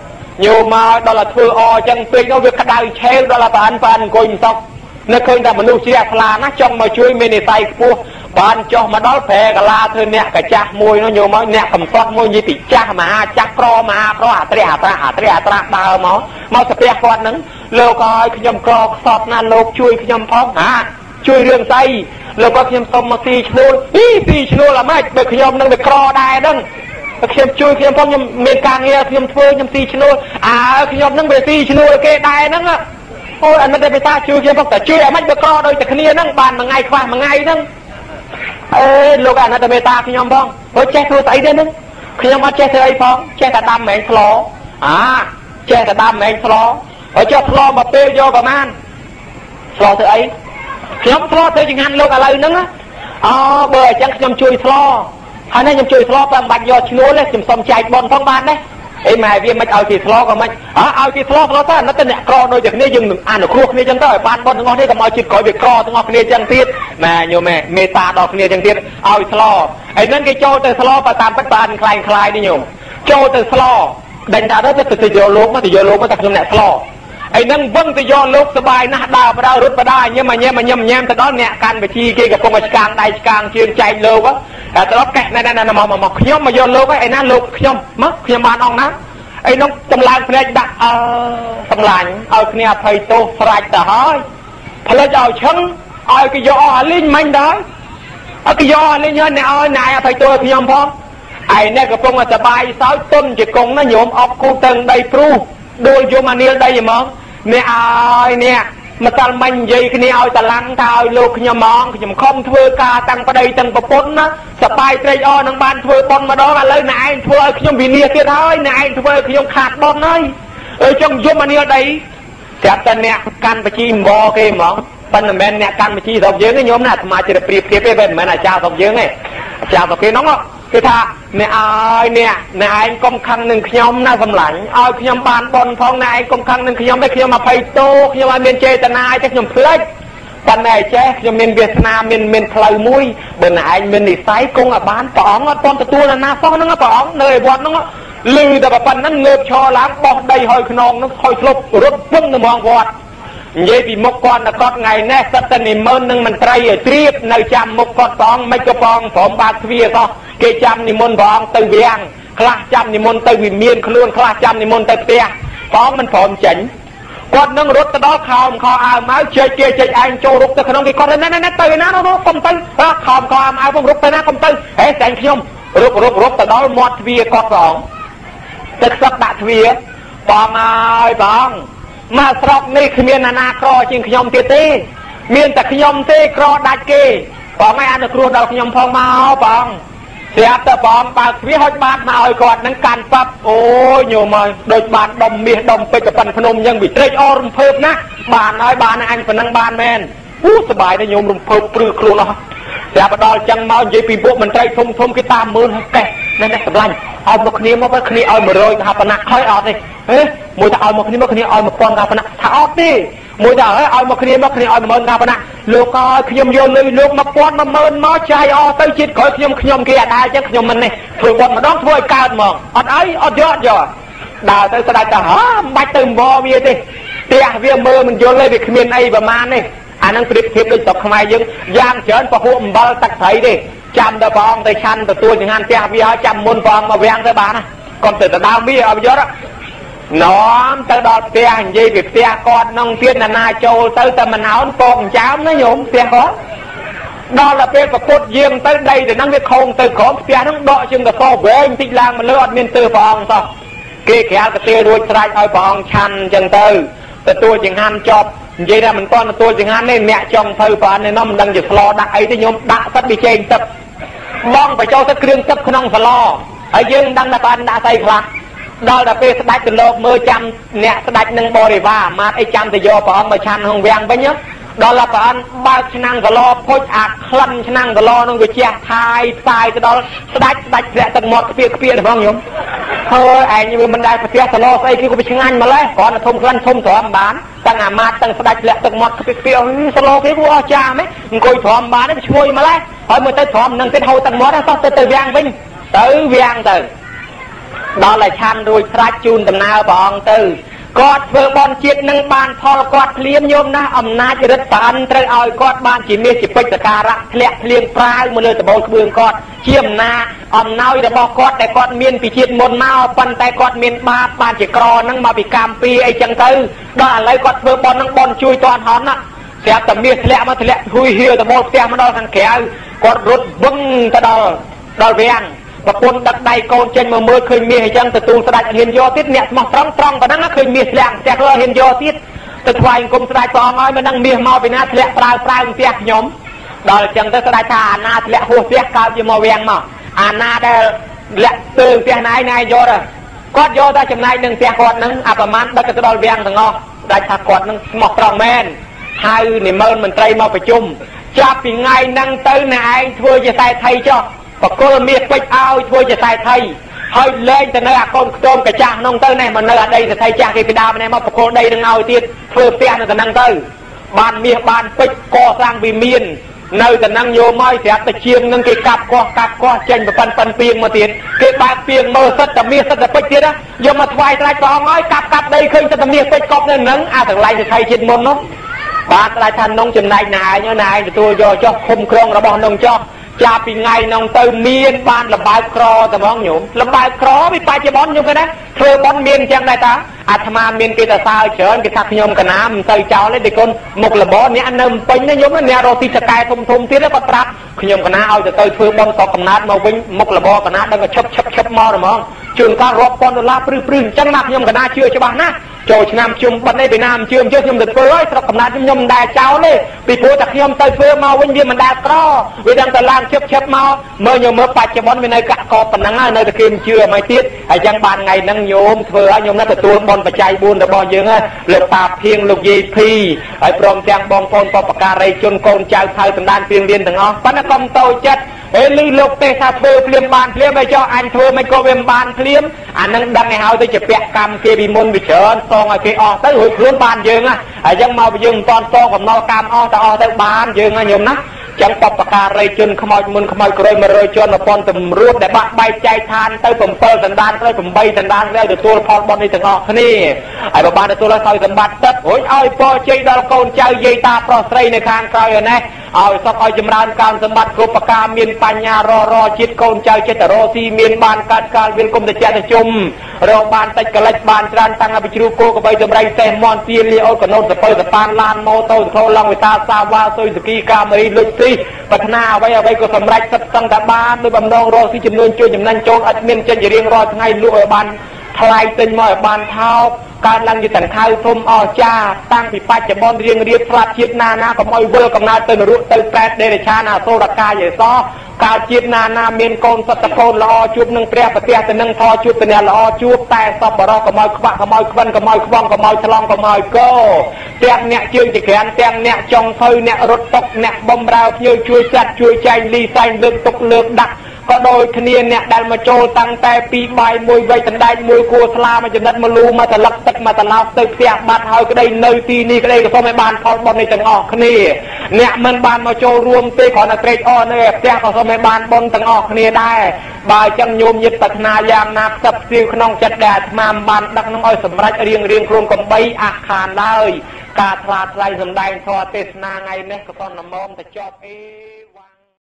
ញោមមកដល់តែធ្វើអអញ្ចឹងពេកនោះវាក្តៅឆេវដល់តែបានបានអង្គុយមិនសក់នឹកឃើញតែមនុស្សជ្រះថ្លាណាចង់មកជួយមាននិស័យខ្ពស់ បានចុះមកដល់ប្រែកាឡាធ្វើអ្នកកាចាស់មួយនោះញោមមកអ្នកកំសត់មួយនិយាយពីចាស់មហាចាស់ក្រមហាក្រអាត្រះអាត្រាអាត្រះអាត្រាដើរមកមកស្ទះគាត់ហ្នឹងលោកឲ្យខ្ញុំក្រខ្សត់ណាលោកជួយខ្ញុំផងហាជួយរឿងស្អីលោកក៏ខ្ញុំសុំមកទីឈ្នួលអីទីឈ្នួលអាម៉េចបើខ្ញុំនឹងវាក្រដែរហ្នឹងខ្ញុំជួយខ្ញុំផងខ្ញុំមានការងារខ្ញុំធ្វើខ្ញុំទីឈ្នួលអើខ្ញុំនឹងវាទីឈ្នួលគេដែរហ្នឹងអូយអានេះតែភាសាជួយខ្ញុំផងតែជួយអាម៉េចបើក្រដូចតែគ្នាហ្នឹងបានមួយថ្ងៃខ្វះមួយថ្ងៃហ្នឹង អេលោកអនុត្តមេតាខ្ញុំផងព្រោះចេះធ្វើស្អីទេហ្នឹងខ្ញុំអត់ចេះធ្វើអីផងចេះតែដាំមែងស្លអាចេះតែដាំមែងស្លហើយចុះស្លមកពេលយកប្រហែលស្លធ្វើអីខ្ញុំស្លធ្វើចង្ហាន់លោកឥឡូវហ្នឹងអូបើអញ្ចឹងខ្ញុំជួយស្លហើយនេះខ្ញុំជួយស្លតែមិនបាច់យកឈ្នួលទេខ្ញុំសុំចែកបនផងបានទេ អីម៉ែវាមិនឲ្យគេស្លោក៏មិនអើឲ្យគេស្លោស្លោទៅអាណិតតែអ្នកក្រដូចតែគ្នាយើងនឹងអនុគ្រោះគ្នាចឹងទៅឲ្យបានបុណ្យទាំងអស់នេះកុំឲ្យជាតិក្រោយវាក្រទាំងអស់គ្នាចឹងទៀតម៉ែញោមម៉ែមេត្តាដល់គ្នាចឹងទៀតឲ្យស្លោហើយនឹងគេចូលទៅស្លោបើតាមពិតបានខ្លាំងខ្លាយនេះញោមចូលទៅស្លោដេញដាក់ទៅទៅយកលោកមកទៅយកលោកមកតែខ្ញុំអ្នកឆ្លោ អីហ្នឹងវឹងទៅយកលោកសបាយណាស់ដើរបដៅរត់បដាញឹមញឹមញឹមញឹមទៅដល់អ្នកកាន់វិធីគេកំពុងតែឆ្កាងដៃឆ្កាងជើងចែកលោកតែទៅដល់កេះណែណែមកមកខ្ញុំមកយកលោកឯណាលោកខ្ញុំមកខ្ញុំបានអង្គណាអីនោះតម្លើងភ្នែកដាក់អើសម្លាញ់ឲ្យគ្នាអភ័យទោសស្រេចទៅហើយផ្លេចឲ្យឈឹងឲ្យគេយកអស់អាលីងមិញដែរឲ្យគេយកអាលីងហើយអ្នកឲ្យណែអភ័យទោសឲ្យខ្ញុំផងឯនេះកំពុងតែសបាយសោចទុនជាកងណាញោមអបគូតឹងដីព្រុស ដួលយមអានីលដីហ្មងអ្នកឲ្យអ្នកម្សិលមិញនិយាយគ្នាឲ្យតឡាំងថាឲ្យលោកខ្ញុំហ្មងខ្ញុំខំធ្វើការតាំងប្តីតាំងប្រពន្ធណាសបាយត្រេកអរនឹងបានធ្វើបន់ម្ដងឥឡូវអ្នកឯងធ្វើឲ្យខ្ញុំវិនាសទៀតហើយអ្នកឯងធ្វើឲ្យខ្ញុំខាតបន់ហើយអើចង់យមអានីលដីប្រាប់តែអ្នកកាន់បជីម្បគេហ្មងប៉ុន្តែមិនមែនអ្នកកាន់បជីស្រុកយើងទេញោមណាអាត្មាជាប្រៀបធៀបទេមិនមែនអាចារ្យស្រុកយើងទេអាចារ្យស្រុកគេហ្នឹង គឺថាអ្នកអើយអ្នកអ្នកឯងកុំខឹងនឹងខ្ញុំណាសម្លាញ់ឲ្យខ្ញុំបានបនផងអ្នកឯងកុំខឹងនឹងខ្ញុំទេខ្ញុំអភ័យទោសខ្ញុំឲ្យមានចេតនាទេខ្ញុំភ្លេចប៉ុន្តែចេះខ្ញុំមានវាសនាមានមានផ្លូវមួយបើអ្នកឯងមាននិស័យគង់ឲ្យបានព្រះអង្គអត់ទាន់ទទួលណាសោះហ្នឹងព្រះអង្គនៅឯវត្តហ្នឹងលឺតែប៉ុណ្្នឹងងើបឈរឡើងបោះដីហើយខ្នងហ្នឹងខ້ອຍឆ្លប់រត់ពឹងទៅមកវត្តនិយាយពីមុខគាត់តែគាត់ថ្ងៃនេះសិតតែនិមន្តនឹងមន្ត្រីឲ្យជ្រាបនៅចាំមុខគាត់ផងមិនក៏ផងព្រមបាក់ទ្វារក៏ គេចាំនិមន្តព្រះអង្គទៅវាំងខ្លះចាំនិមន្តទៅវិមានខ្លួនខ្លះចាំនិមន្តទៅផ្ទះព្រះអង្គមិនព្រមចេញគាត់នឹងរត់ទៅដល់ខោមខោអាវមកជិះគេជិះឯងចូលរុកទៅក្នុងគេគាត់ណែណែទៅណានោះកុំទៅខោមខោអាវមកពុំរុកទៅណាកុំទៅហេតែខ្ញុំរុករុករុកទៅដល់មាត់ទ្វារគាត់ព្រះអង្គទឹកសឹកដាក់ទ្វារបងអើយបងមកស្រុកនេះគ្មានណានាក្រជាងខ្ញុំទៀតទេ មានតែខ្ញុំទេក្រដាច់គេបងឯងអនុគ្រោះដល់ខ្ញុំផងមកបង ស្រាប់តែបងបើកទ្វារហុចបាតមកឲ្យគាត់នឹងកាន់ប៉ាប់អូយញោមហើយដូចបានដុំមាសដុំពេជ្រប៉ុនភ្នំអញ្ចឹងវិត្រេកអររំភើបណាស់បានហើយបានអញប៉ុណ្ណឹងបានមែនអូសบายដែរញោមរំភើបព្រឺខ្លួនអស់ស្រាប់ដល់ចឹងមកនិយាយពីពួកមន្ត្រីធំធំគេតាមមើលកេះ ណែនេះសម្លាញ់ឲ្យមកគ្នាមកគ្នាឲ្យ100កហបណៈហើយអត់ទេហេមួយថាឲ្យមកគ្នាមកគ្នាឲ្យ1000កហបណៈថាអត់ទេមួយថាឲ្យឲ្យមកគ្នាមកគ្នាឲ្យ10000កហបណៈលោកអើយខ្ញុំយកលុយលោក1000 10000មកចាយអស់ទៅជាតិក្រោយខ្ញុំខ្ញុំគេអត់ដែរចឹងខ្ញុំមិននេះធ្វើបត់ម្ដងធ្វើឲ្យកើតហ្មងអត់អីអត់យកយកដើរទៅស្ដាច់ទៅហ៎មិនបាច់ទៅវល់វាទេផ្ទះវាមើលមិនយល់ទេវាគ្មានអីប្រមាណទេអានឹងប្រៀបធៀបដូចស្រុកខ្មែរយើងយ៉ាងច្រើនពហុអំបិលទឹកត្រីទេ ចាំដល់ព្រះអង្គទៅឆាន់ទទួលចង្ហាន់ផ្ទះវាឲ្យចាំមុនព្រះអង្គមកវាំងទៅបានណាកុំទៅដដើមវាឲ្យយកនាំទៅដល់ផ្ទះនិយាយពីផ្ទះគាត់នឹងទៀតណានាចូលទៅតែមិនអោនពកចាំណាញោមផ្ទះគាត់ដល់ទៅពេលប្រពុតយាងទៅដីទៅហ្នឹងវាខងទៅក្រោមផ្ទះហ្នឹងដកជាងកសវែងតិចឡើងមកលើអត់មានទើព្រះអង្គសោះគេក្រាលកាទៀរួចស្រេចឲ្យព្រះអង្គឆាន់អញ្ចឹងទៅទទួលចង្ហាន់ចប់ និយាយថាមិនទាន់ទទួលចង្ហាន់ទេអ្នកចង់ទៅប្រាននេះនោះមិនដឹងជាស្លដាក់អីទេញោមដាក់ទឹកប៊ីចេងទឹកបងបញ្ចូលទឹកគ្រឿងទឹកក្នុងស្លហើយយើងមិនដឹងថាបានដាក់ស្អីខ្លះដល់តែពេលស្ដេចទៅលោកមើលចាំអ្នកស្ដេចនឹងបរិវារម៉ាត់អីចាំទៅយកព្រះអង្គមកឆាន់ក្នុងវាំងវិញ ដល់ព្រះអង្គបើកឆ្នាំងសឡភុចអាក្លិនឆ្នាំងសឡនឹងវាជះថាយផ្សាយទៅដល់ស្ដេចស្ដេចធ្លាក់ទឹកមាត់ខ្ពៀខ្ពៀផងញោមហើយឯងមិនដែលប្រទះសឡស្អីគេក៏វាឆ្ងាញ់ម្លេះគ្រាន់តែធំក្លិនធំទ្រាំបានទាំងអាម៉ាតទាំងស្ដេចធ្លាក់ទឹកមាត់ខ្ពៀខ្ពៀសឡគេគួរអស្ចារ្យហ្មងអង្គុយទ្រាំបានទេឈ្ងុយម្លេះហើយមើលទៅទ្រាំនឹងទៀតហូរទឹកមាត់សោះទៅទៅវាំងវិញទៅវាំងទៅដល់តែឆាន់រួចស្រាច់ជូនដំណើរព្រះអង្គទៅ គាត់ធ្វើបន់ជាតិនឹងបានផលគាត់ភ្លាមញោមណាអំណាចរិទ្ធបានត្រូវឲ្យគាត់បានជាមាសជាពេជ្រសការៈធ្លាក់ភ្លៀងប្រាវមកលើដបងក្បឿងគាត់ជាអំណាចអំណោយរបស់គាត់ដែលគាត់មានពីជាតិមុនមកប៉ុន្តែគាត់មានបាបបានជាក្រនឹងមកពីកម្មពីអីចឹងទៅដល់ឥឡូវគាត់ធ្វើបន់នឹងបន់ជួយតាន់ហន់ណាស្រាប់តែមាសធ្លាក់មកធ្លាក់ហួយហៀវទៅមកផ្ទះមកដល់ខាងក្រៅគាត់រត់វឹងទៅដល់ដល់វាំង ប្រពន្ធដឹកដៃកូនចេញមកមើលឃើញមាសអញ្ចឹងទទួលស្ដេចហ៊ានយកទៀតអ្នកស្មោះត្រង់ត្រង់ប៉ុណ្ណឹងឃើញមាសធ្លាក់ផ្ទះគាត់ហ៊ានយកទៀតទៅថ្វាយអង្គមស្ដេចព្រះអង្គឲ្យមិនដឹងមាសមកពីណាធ្លាក់ប្រើប្រើផ្ទះខ្ញុំដល់អញ្ចឹងទៅស្ដេចថាអាណាធ្លាក់ហួសផ្ទះកើតជាមកវាំងមកអាណាដែលលាក់ទៅផ្ទះណៃណៃយកទៅគាត់យកតែចំណែកនឹងផ្ទះគាត់នឹងអាប្រមាណដឹកទៅដល់វាំងទាំងអស់ស្ដេចថាគាត់នឹងស្មោះត្រង់មែនហៅនិមឺនមន្ត្រីមកប្រជុំចាប់ពីថ្ងៃហ្នឹងទៅអ្នកឯងធ្វើជាតែថៃចុះ បកលមាសពេជ្រឲ្យធ្វើជាខ្សែថៃហើយលែងទៅនៅអាកូនខ្ទមកញ្ចាស់នោះទៅនេះមកនៅអាដីសថៃចាស់គេពីដើមនេះមកបកលដីនឹងឲ្យទៀតធ្វើផ្ទះនៅកណ្ដឹងទៅបានមាសបានពេជ្រកសាងវិមាននៅតែនឹងយោមកស្រាប់តែជាងនឹងគេកាប់កោះកាប់កោះចេញប្រប៉ិនប៉ិនពីងមកទៀតគេបើកពីងមើលសិតតែមាសសិតតែពេជ្រទៀតណាយកមកថ្វាយថ្លៃព្រះអង្គហើយកាប់កាប់ដីឃើញសិតតែមាសពេជ្រកប់នៅនឹងអាទាំងឡាយទៅថៃជាតិមុននោះបាទខ្លាចថានងចំណែកណាឯងណាឯងទទួលយកចុះឃុំក្រុងរបស់នងចុះ ចាប់ពីថ្ងៃនោះទៅមានបានលបើកក្រតែហ្មងញោមលបើកក្រពីបច្ចុប្បន្នញោមគេណាធ្វើបន់មានអញ្ចឹងដែរតាអាត្មាមានគេទៅសើច្រើនគេថាខ្ញុំកណាមិនទៅចោលទេគុណមុខលបអ្នកនៅពេញណាញោមអ្នករកទីសកែធំធំទៀតគាត់ប្រាប់ខ្ញុំកណាឲ្យទៅទៅធ្វើបន់សក់កំណត់មកវិញមុខលបកណាដឹងតែឈប់ឈប់ឈប់មកហ្មងជួនកាលរាប់ពាន់ដុល្លារព្រឺព្រឺអញ្ចឹងណាខ្ញុំកណាជឿច្បាស់ណាស់ ចូលឆ្នាំជុំបិទនេះពីណាមិនជឿមិនជឿខ្ញុំទៅធ្វើហើយស្រុកកំណត់ខ្ញុំមិនដែលចោលទេពីព្រោះតែខ្ញុំទៅធ្វើមកវិញវាមិនដែលក្រវាដឹងតែឡើងជិបជិបមកមើលខ្ញុំមើលបច្ចុប្បន្នវានៅកាក់កបប៉ុណ្ណឹងហើយនៅតែគេមិនជឿមិនទៀតហើយចឹងបានថ្ងៃហ្នឹងញោមធ្វើឲ្យខ្ញុំនៅទទួលបនបច្ច័យ4របស់យើងហ្នឹងលោកតាភៀងលោកយាយភីហើយព្រមទាំងបងប្អូនបពការីជនកូនចៅថៅតំដានព្រៀងរៀនទាំងអស់ប៉ុន្តែកុំតូចចិត្ត អេលីលោកទេថាធ្វើភ្លាមបានភ្លាមហើយចុះអញធ្វើមិនក៏វាមិនបានភ្លាមអានឹងដឹងឲ្យហើយទៅជាពាក់កម្មគេពីមុនវាច្រើនសងឲ្យគេអស់ទៅរួចខ្លួនបានយើងហ่ะហើយចឹងមកយើងមិនតាន់សងកំណល់កម្មអស់ទៅអស់ទៅបានយើងហ่ะញោមណាចឹងបបការីជនខ្មោចមុនខ្មោចក្រោយ100ជន1000តម្រួតដែលបាក់បែកចែកឋានទៅ7សណ្ដានក្រោយ8សណ្ដានក្រោយទទួលផលបុណ្យនេះទាំងអស់គ្នាហើយបើបានទទួលឲ្យសម្បត្តិទឹករួចឲ្យពរជ័យដល់កូនចៅយាយតាប្រុសស្រីនៅខាងក្រោយឯនេះឲ្យសុខឲ្យចម្រើនកាមសម្បត្តិគ្រប់ប្រការមានបញ្ញាររជាតិកូនចៅចិត្តរស៊ីមានបានកាត់កាលវិលគុំទៅចិត្តជុំរកបានតិចកលិចបានច្រើនតាំងពីជ្រូកគោកបីតម្រៃសេះមន់ទាលីអូនកណូតសពើសប៉ានឡានម៉ូតូសខោឡងវិតាសាវ៉ាសុយសគីកាមេរីលុចទីប្រាថ្នាអ្វីអ្វីក៏សម្រេចសិតសឹងតែបានដោយបំណងរកស៊ីចំនួនជួយចំណេញចូលអត់មានចេញរៀងរាល់ថ្ងៃលក់ឲ្យបាន ថ្លៃទិញមកឲ្យបានថោកកើតឡើងជាតង្ខៅធំអស្ចារ្យតាំងពីបច្ចុប្បន្នរៀងរៀបស្លាប់ជាតិណាណាកុំឲ្យវិលកំណើតទៅនរកទៅប្រែតដេរឆានអសូរកាយេសកើតជាតិណាណាមានកូនសត្វកូនល្អជួបនឹងព្រះប្រទះទៅនឹងធរជួបទៅអ្នកល្អជួបតែសពបរោះកុំឲ្យខ្វាក់កុំឲ្យខ្វិនកុំឲ្យខ្វងកុំឲ្យឆ្លងកុំឲ្យកោទាំងអ្នកជើងចក្រានទាំងអ្នកចុងភៅអ្នករត់តុកអ្នកបំរើភ្ញៀវជួយចាត់ជួយចែងលីសែងលើកទុកលើកដាក់ ក៏ដូចគ្នាអ្នកដែលមកចូលតាំងតែពីបាយមួយវៃដណ្ដែកមួយគួស្លាមកចំណិតមកលូមកតលឹកទឹកមកតឡោកទៅផ្ទះបាត់ហើយក្តីនៅទីនេះក្តីក៏សូមឲ្យបានផលបុណ្យនេះទាំងអស់គ្នាអ្នកមិនបានមកចូលរួមទេគ្រាន់តែត្រេកអរនៅផ្ទះក៏សូមឲ្យបានបុណ្យទាំងអស់គ្នាដែរបើចឹងញោមញាតប្រាថ្នាយ៉ាងណាផ្សឹបផ្សៀវក្នុងចិត្តដែលអាត្មាបានដឹកនឹងឲ្យសម្រេចរៀងរៀងខ្លួនកំបីអខានឡើយការថ្លាថ្លៃសម្ដែងធម៌ទេសនាថ្ងៃនេះក៏ប៉ុណ្ណឹងមកទៅចប់អេ